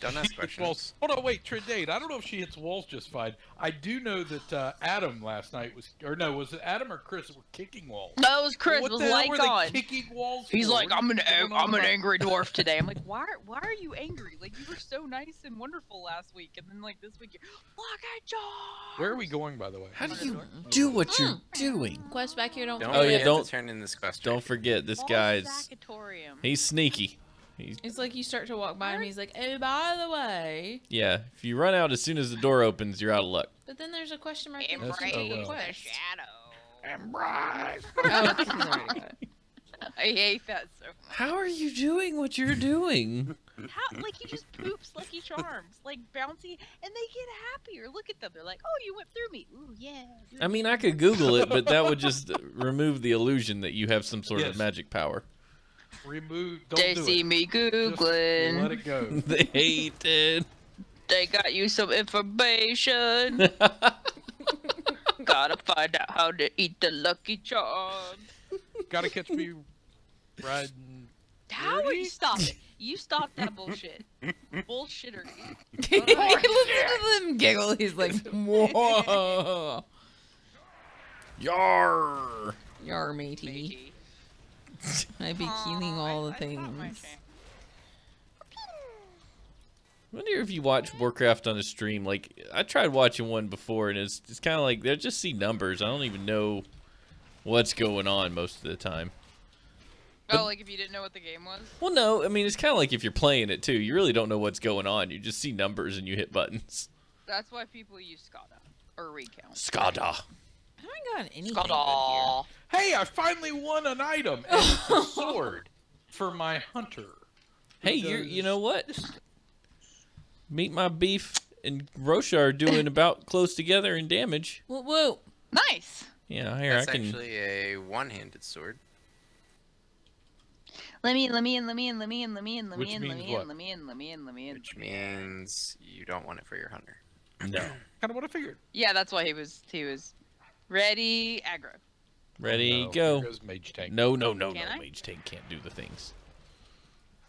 Don't ask questions. walls. Hold on, wait, Trindane. I don't know if she hits walls just fine. I do know that uh, Adam last night was, or no, was it Adam or Chris that were kicking walls? No, it was Chris. what was the hell like were they on. kicking walls? He's for? like, I'm an going ang- on I'm an about- angry dwarf today. I'm like, why why are you angry? Like you were so nice and wonderful last week, and then like this week you're look at George. Where are we going, by the way? How do you do what you're doing? Quest back here, don't. Don't Oh, yeah, don't- turn in this quest. Don't forget, this guy's he's sneaky. He's It's like you start to walk by him, he's like, "Oh, by the way." yeah. If you run out as soon as the door opens, you're out of luck. But then there's a question mark. in That's- Embrace oh, the well. the shadow. Embrace. Oh, it's he's already got it. I hate that so much. How are you doing what you're doing? How like he just poops Lucky Charms, like bouncy, and they get happier. Look at them. They're like, oh, you went through me. Ooh, yeah. I mean, I could Google it, but that would just remove the illusion that you have some sort Yes. of magic power. Remove. Don't They do see it. me Just googling. let it go. they hate it. They got you some information. Gotta find out how to eat the Lucky Charm. Gotta catch me riding. How would you stop? You stop that bullshit. Bullshitter. Listen to them giggle. He's like, "Whoa, Yar. yar matey." matey. I be Aw, killing all the I- I things. cha- wonder if you watch Warcraft on a stream. Like I tried watching one before, and it's it's kind of like they just see numbers. I don't even know what's going on most of the time. Oh, like if you didn't know what the game was? Well, no, I mean it's kind of like if you're playing it too. You really don't know what's going on. You just see numbers and you hit buttons. That's why people use Skada or recount. Skada. I haven't gotten anything good here. Hey, I finally won an item. It's a sword for my hunter. Hey, you you know what? Meet my beef and Rosha are doing about close together in damage. Whoa, whoa. Nice. Yeah, here That's I can. actually a one-handed sword. Let me in, let me in, let me in, let me in, let me in, let me in, let me in, let me in, let me in, let me in. Which means you don't want it for your hunter. No. Kind of what I figured. Yeah, that's why he was he was ready aggro. Ready, No, go. There goes Mage Tank. No, no, no, Can no. I? Mage Tank can't do the things.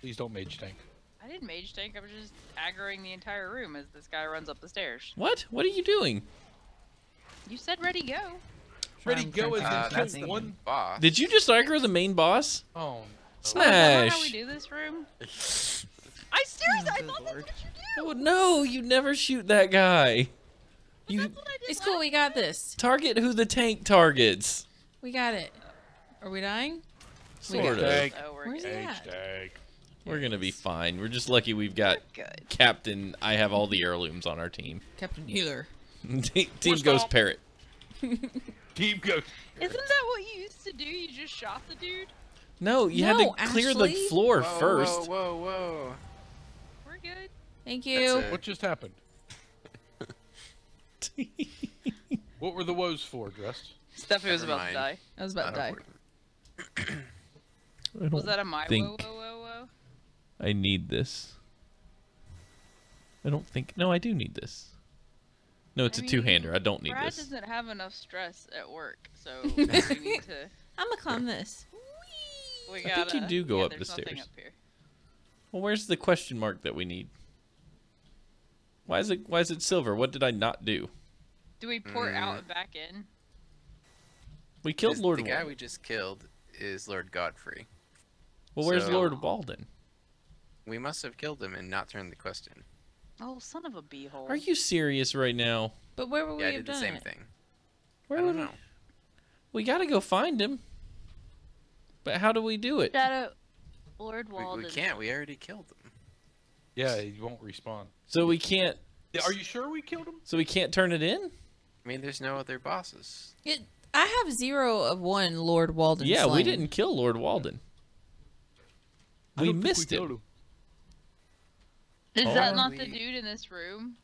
Please don't Mage Tank. I didn't mage tank. I was just aggroing the entire room as this guy runs up the stairs. What? What are you doing? You said ready go. Ready, go is trying Uh, that's the one. boss. Did you just aggro the main boss? Oh, Oh, is that how we Smash! do this room? I seriously, I thought lord. that's what you do. Oh no, you never shoot that guy. You That's what I did It's cool. last- We got this. target who the tank targets. We got it. Are we dying? We got Sort of. Tank. Oh, we're Where's he at? Tank. We're gonna be fine. We're just lucky we've got Captain. I have all the heirlooms on our team. Captain Healer. Team We're Ghost. Parrot. Team Ghost. Isn't that what you used to do? You just shot the dude? No, you had No, to clear Ashley. the floor Whoa, first. Whoa, whoa, whoa. We're good. Thank you. What just happened? What were the woes for, Drest? Stephanie was Never about to die. I was about Not to die. Was that a my think whoa whoa whoa whoa? I need this. I don't think. No, I do need this. No, it's I a two-hander. I don't need Brad this. doesn't have enough stress at work, so we need to. I'm gonna climb this. We I think gotta, you do go yeah, up the stairs. Up here. Well, where's the question mark that we need? Why is it why is it silver? What did I not do? Do we port out Mm. and back in? We killed This- Lord The guy Walden. we just killed is Lord Godfrey. Well, where's so- Lord Walden? We must have killed him and not turned the quest in. Oh, son of a beehole. Are you serious right now? But where would Yeah, I we have did the same it? thing. Where I would don't we? know. We gotta go find him. But how do we do it? Shadow. Lord We, Walden. we can't. We already killed him. Yeah, he won't respawn. So we can't. Are you sure we killed him? So we can't turn it in. I mean, there's no other bosses. It, I have zero of one Lord Walden. yeah, we didn't kill Lord Walden. I We don't think missed killed him. Is Oh. that not the dude in this room?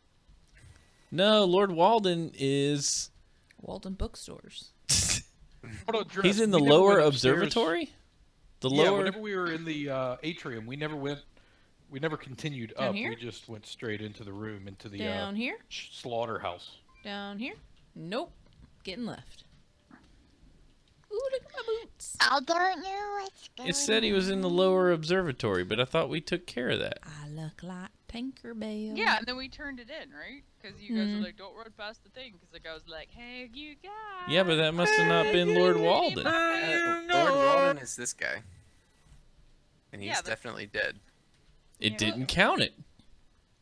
No, Lord Walden is. Walden bookstores. On, He's in the we lower observatory. The Yeah, lower. whenever we were in the uh, atrium, we never went. We never continued Down up. here? We just went straight into the room, into the Down uh, here. slaughterhouse. Down here. Nope. Getting left. Ooh, look at my boots. I don't know what's going It said he was in the lower observatory, but I thought we took care of that. I look like Tinkerbell. Yeah, and then we turned it in, right? Because you guys Mhm. were like, "Don't run past the thing," because the guy was like, "Hey, you guys." Yeah, but that must have not been Lord Walden. Uh, Lord Walden is this guy. And he's Yeah, definitely dead. It Yeah. didn't count it.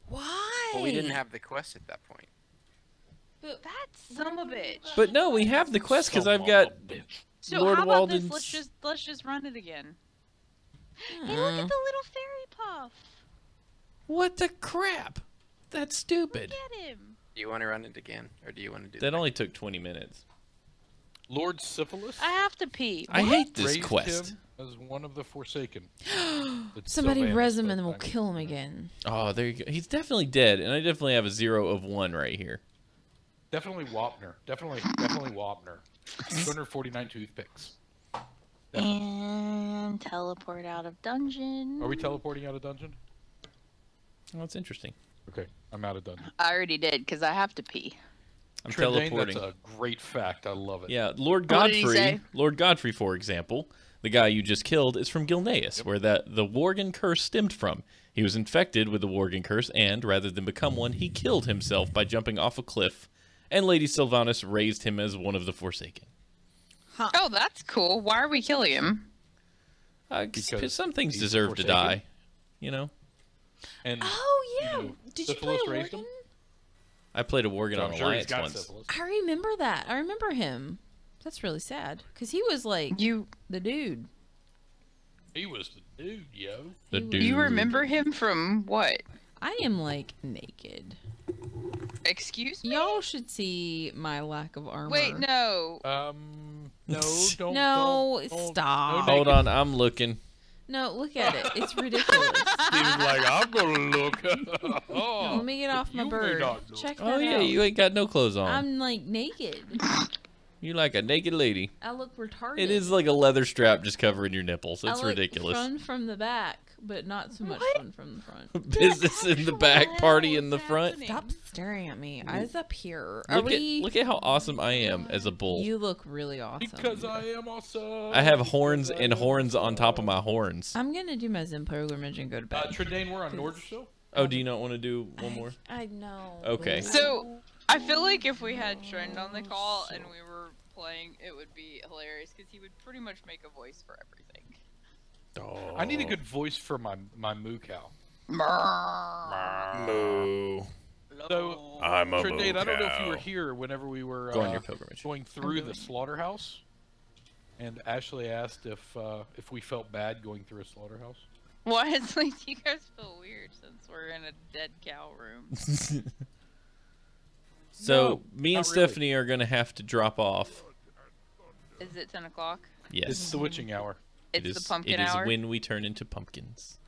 Why? But we didn't have the quest at that point. But That's some of it. But no, we have the quest because I've got. a bitch. So Lord how about this? Let's just let's just run it again. Uh-huh. Hey, look at the little fairy puff. What the crap? That's stupid. Get him. Do you want to run it again? Or do you want to do That the only took 20 minutes. Lord Syphilis I have to pee. I hate this raised quest. him as one of the Forsaken. Somebody Sylvanas, res him and then we'll kill him again. Oh, there you go. He's definitely dead, and I definitely have a zero of one right here. Definitely Wapner. Definitely, definitely Wapner. 249 toothpicks. Definitely. And teleport out of dungeon. Are we teleporting out of dungeon? Oh, that's interesting. Okay, I'm out of dungeon. I already did because I have to pee. I'm Trindane, teleporting. That's a great fact. I love it. Yeah, Lord What did he Godfrey. Lord Godfrey, for example, the guy you just killed, is from Gilneas, where that the Worgen curse stemmed from. He was infected with the Worgen curse, and rather than become one, he killed himself by jumping off a cliff. And Lady Sylvanas raised him as one of the Forsaken. Huh. Oh, that's cool. Why are we killing him? Uh, 'cause Because some things he's deserve to die, you know. And Oh yeah. know, Did you play syphilis Worgen? I played a Worgen so on I'm sure Alliance once. syphilis. I remember that. I remember him. That's really sad because he was like You the dude. He was the dude, yo. The He was- dude. you remember him from what? I am like naked. Excuse me. Y'all should see my lack of armor. Wait, no. Um, no, don't. No, don't, don't, stop. No Hold on, I'm looking. No, look at it. It's ridiculous. Steve's like, I'm gonna look. oh, Let me get off my bird. Check that Oh yeah, out. you ain't got no clothes on. I'm like naked. You like a naked lady. I look retarded. It is like a leather strap just covering your nipples. It's I It's look ridiculous. Fun from the back, but not so much fun from the front. Business in the back, party in the front. Stop staring at me. I was up here. Are Look at we? look at how awesome I am as a bull. You look really awesome. Because I am awesome. I have horns and horns on top of my horns. I'm gonna do my Zen pilgrimage and go to Uh, bed. Trindane, we're on Nord still. Oh, do you not want to do one I- more? I know. Okay. So, I feel like if we had Trend on the call and we were playing, it would be hilarious because he would pretty much make a voice for everything. I need a good voice for my my moo cow. Moo. So, I'm a Trindane, I don't know if you were here whenever we were Go uh, your going through the slaughterhouse, and Ashley asked if uh, if we felt bad going through a slaughterhouse. Why is like you guys feel weird since we're in a dead cow room? so No, me and not really. Stephanie are gonna have to drop off. Is it ten o'clock? Yes. It's the witching hour. It's it is, the pumpkin it is hour. when we turn into pumpkins.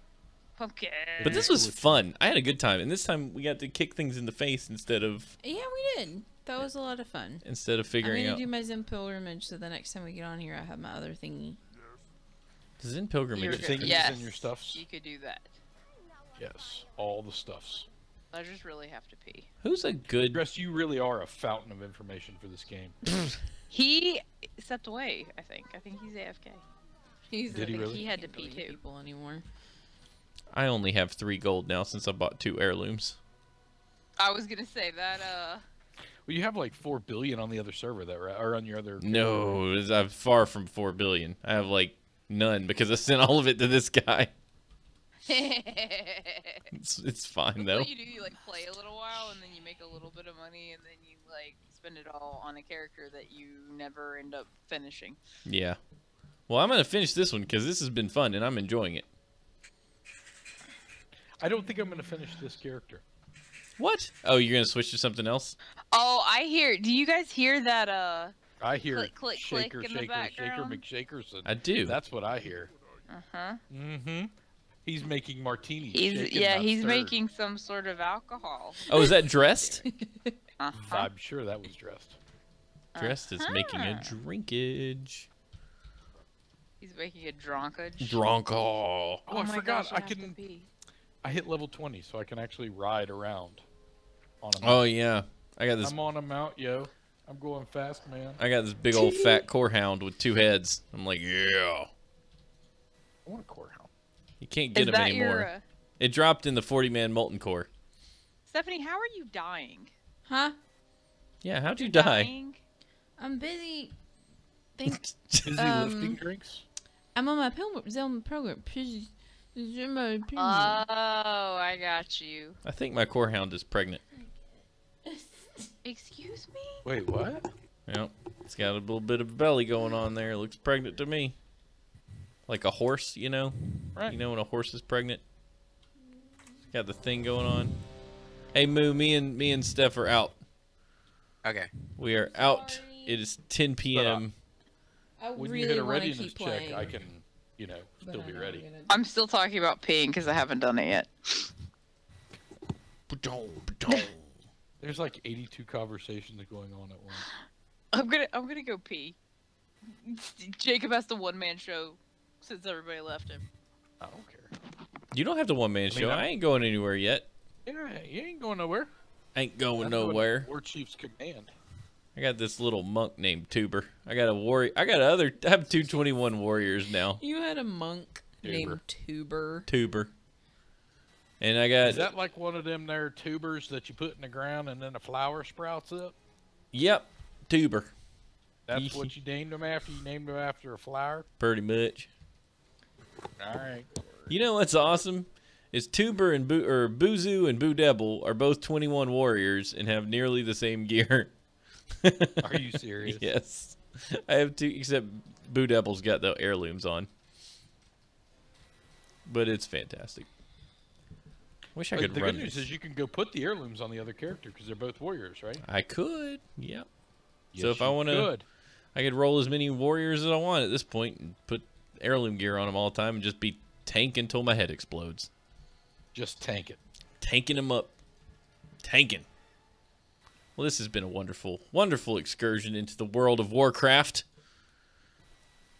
Pumpkin. But this was fun. I had a good time, and this time we got to kick things in the face instead of Yeah, we did. That was a lot of fun. instead of figuring I'm figuring gonna out. do my Zen pilgrimage, so the next time we get on here, I have my other thingy. Does in pilgrimage You're Your good. Yes. and your stuffs. You could do that. Yes, all the stuffs. I just really have to pee. Who's a good? Drest, you really are a fountain of information for this game. He stepped away. I think. I think he's AFK. He's Did he I think really? He had to can't pee believe too. People anymore. I only have three gold now since I bought two heirlooms. I was gonna say that. Uh, Well, you have like four billion on the other server, that right? Or on your other. No, I'm far from four billion. I have like none because I sent all of it to this guy. It's it's fine though. what you do, you like play a little while, and then you make a little bit of money, and then you like spend it all on a character that you never end up finishing. Yeah. Well, I'm gonna finish this one because this has been fun and I'm enjoying it. I don't think I'm going to finish this character. What? Oh, you're gonna switch to something else? Oh, I hear. Do you guys hear that? Uh. I hear Click, click, click shaker, in the shaker, shaker, background. McShakerson. I do. That's what I hear. Uh huh. Mm-hmm. He's making martinis. He's yeah. He's stirred. making some sort of alcohol. Oh, is that Drest? Uh huh. I'm sure that was Drest. Drest is making a Uh-huh. drinkage. He's making a drunkage. Drunk. Oh, I my forgot. gosh, I have to can. pee. I hit level 20, so I can actually ride around. On a Oh yeah, I got this. I'm on a mount, yo. I'm going fast, man. I got this big old fat core hound with two heads. I'm like, yeah. I want a core hound. You can't get Is him that anymore. your? Uh... It dropped in the 40 man molten core. Stephanie, how are you dying? Huh? Yeah, how'd you You're die? dying? I'm busy. Think Is he Um, lifting drinks? I'm on my pil- Zelda program. Please- please, my opinion. Oh, I got you. I think my core hound is pregnant. Excuse me? Wait, what? Yep. It's got a little bit of belly going on there. It looks pregnant to me. Like a horse, you know? Right. You know when a horse is pregnant? It's got the thing going on. Hey Moo, me and me and Steph are out. Okay. We are out. Sorry. It is 10 uh, p.m. I when really you hit a readiness check, playing. I can, you know, but still I be ready. I'm, gonna- I'm still talking about peeing because I haven't done it yet. There's like 82 conversations going on at once. I'm gonna I'm gonna go pee. Jacob has the one man show since everybody left him. I don't care. You don't have the one man mean, show. I'm- I ain't going anywhere yet. Yeah, you ain't going nowhere. Ain't going That's what nowhere. War Chief's command. I got this little monk named Tuber. I got a warrior. I got other. I have two twenty one warriors now. You had a monk named Tuber. Tuber. And I got. Is that like one of them there tubers that you put in the ground and then a flower sprouts up? Yep, Tuber. That's what you named them after? You named them after a flower? Pretty much. All right. You know what's awesome? Is Tuber and Boo or Buzu and Boo Devil are both 21 warriors and have nearly the same gear. Are you serious? yes. I have two, except Boo Devil's got the heirlooms on. But it's fantastic. Wish I But could the run good news this. is you can go put the heirlooms on the other character because they're both warriors, right? I could. Yep. so if I want to. I could roll as many warriors as I want at this point and put heirloom gear on them all the time and just be tank until my head explodes. just tank it. Tanking them up. Tanking. Well, this has been a wonderful, wonderful excursion into the world of Warcraft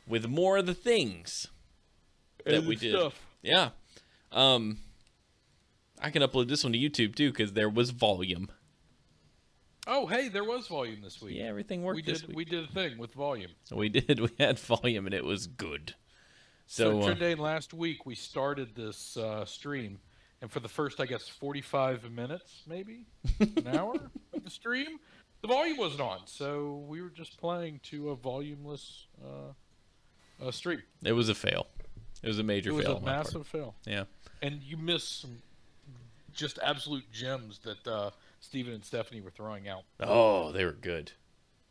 with more of the things that And we did. stuff. Yeah. Um, I can upload this one to YouTube too because there was volume. Oh, hey, there was volume this week. Yeah, everything worked we this did. week. We did a thing with volume. We did. We had volume and it was good. So, So, uh, last week we started this uh, stream, and for the first, I guess, 45 minutes, maybe an hour of the stream, the volume wasn't on. So we were just playing to a volumeless uh, uh, stream. it was a fail. It was a major fail. It was fail. a massive fail, Yeah. and you missed some just absolute gems that uh, Stephen and Stephanie were throwing out. Oh, they were good.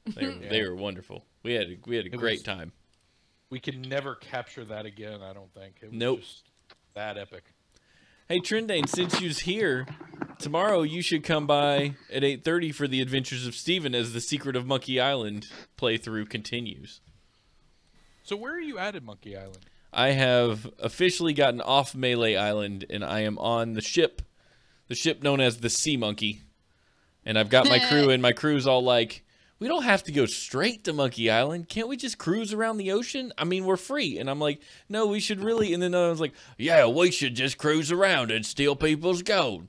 They were, they were wonderful. We had a, we had a It great was- time. We can never capture that again. I don't think. It was Nope. Just that epic. Hey Trindane, since you's here, tomorrow you should come by at 8:30 for the Adventures of Stephen as the Secret of Monkey Island playthrough continues. So where are you at in Monkey Island? I have officially gotten off Melee Island and I am on the ship, the ship known as the Sea Monkey. And I've got my crew and my crew's all like, "We don't have to go straight to Monkey Island. Can't we just cruise around the ocean? I mean, we're free." And I'm like, "No, we should really." And then I was like, "Yeah, we should just cruise around and steal people's gold."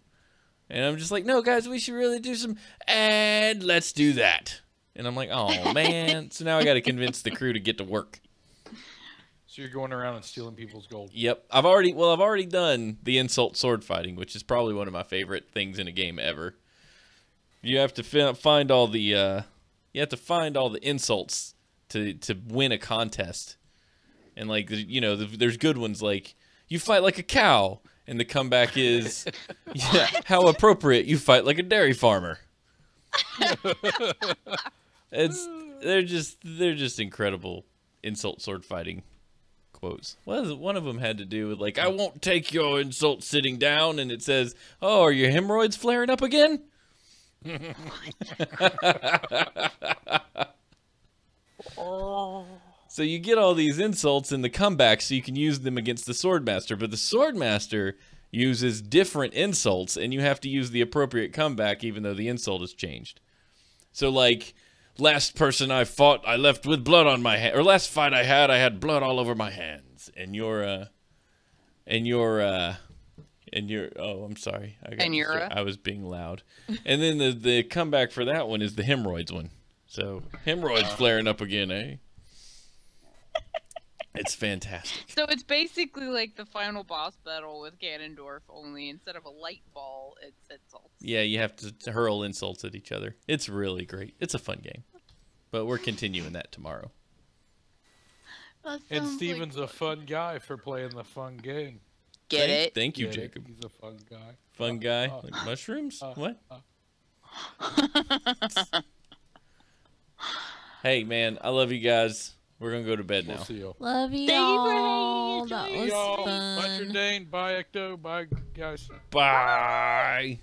And I'm just like, no, guys, we should really do some, and let's do that. And I'm like, oh man. so now I got to convince the crew to get to work. So you're going around and stealing people's gold. Yep, I've already well, I've already done the insult sword fighting, which is probably one of my favorite things in a game ever. You have to fi- find all the, uh, you have to find all the insults to to win a contest, and like you know, the, there's good ones like you fight like a cow, and the comeback is, yeah, how appropriate you fight like a dairy farmer. it's they're just they're just incredible insult sword fighting quotes. Well, one of them had to do with like, "I won't take your insult sitting down," and it says, "Oh, are your hemorrhoids flaring up again?" so you get all these insults in the comeback, so you can use them against the swordmaster. But the swordmaster uses different insults, and you have to use the appropriate comeback, even though the insult has changed. So like last person I fought, I left with blood on my hand. Or last fight I had, I had blood all over my hands. And you're uh and you're uh and you're oh, I'm sorry. I And you're, I was being loud. and then the the comeback for that one is the hemorrhoids one. So hemorrhoids flaring up again, eh? It's fantastic. So it's basically like the final boss battle with Ganondorf, only instead of a light ball, it's insults. Yeah, you have to hurl insults at each other. It's really great. It's a fun game. But we're continuing that tomorrow. That And sounds Stephen's like a fun guy for playing the fun game. Get thank, it? Thank you, Get it? Jacob. He's a fun guy. Fun Uh, guy. uh, Like mushrooms? uh, what? uh. Hey, man, I love you guys. We're going to go to bed We'll now. see you. Love you Thank you for hanging out, That was Y'all, Bye, fun. Dane. Bye, Ecto. Bye, guys. Bye.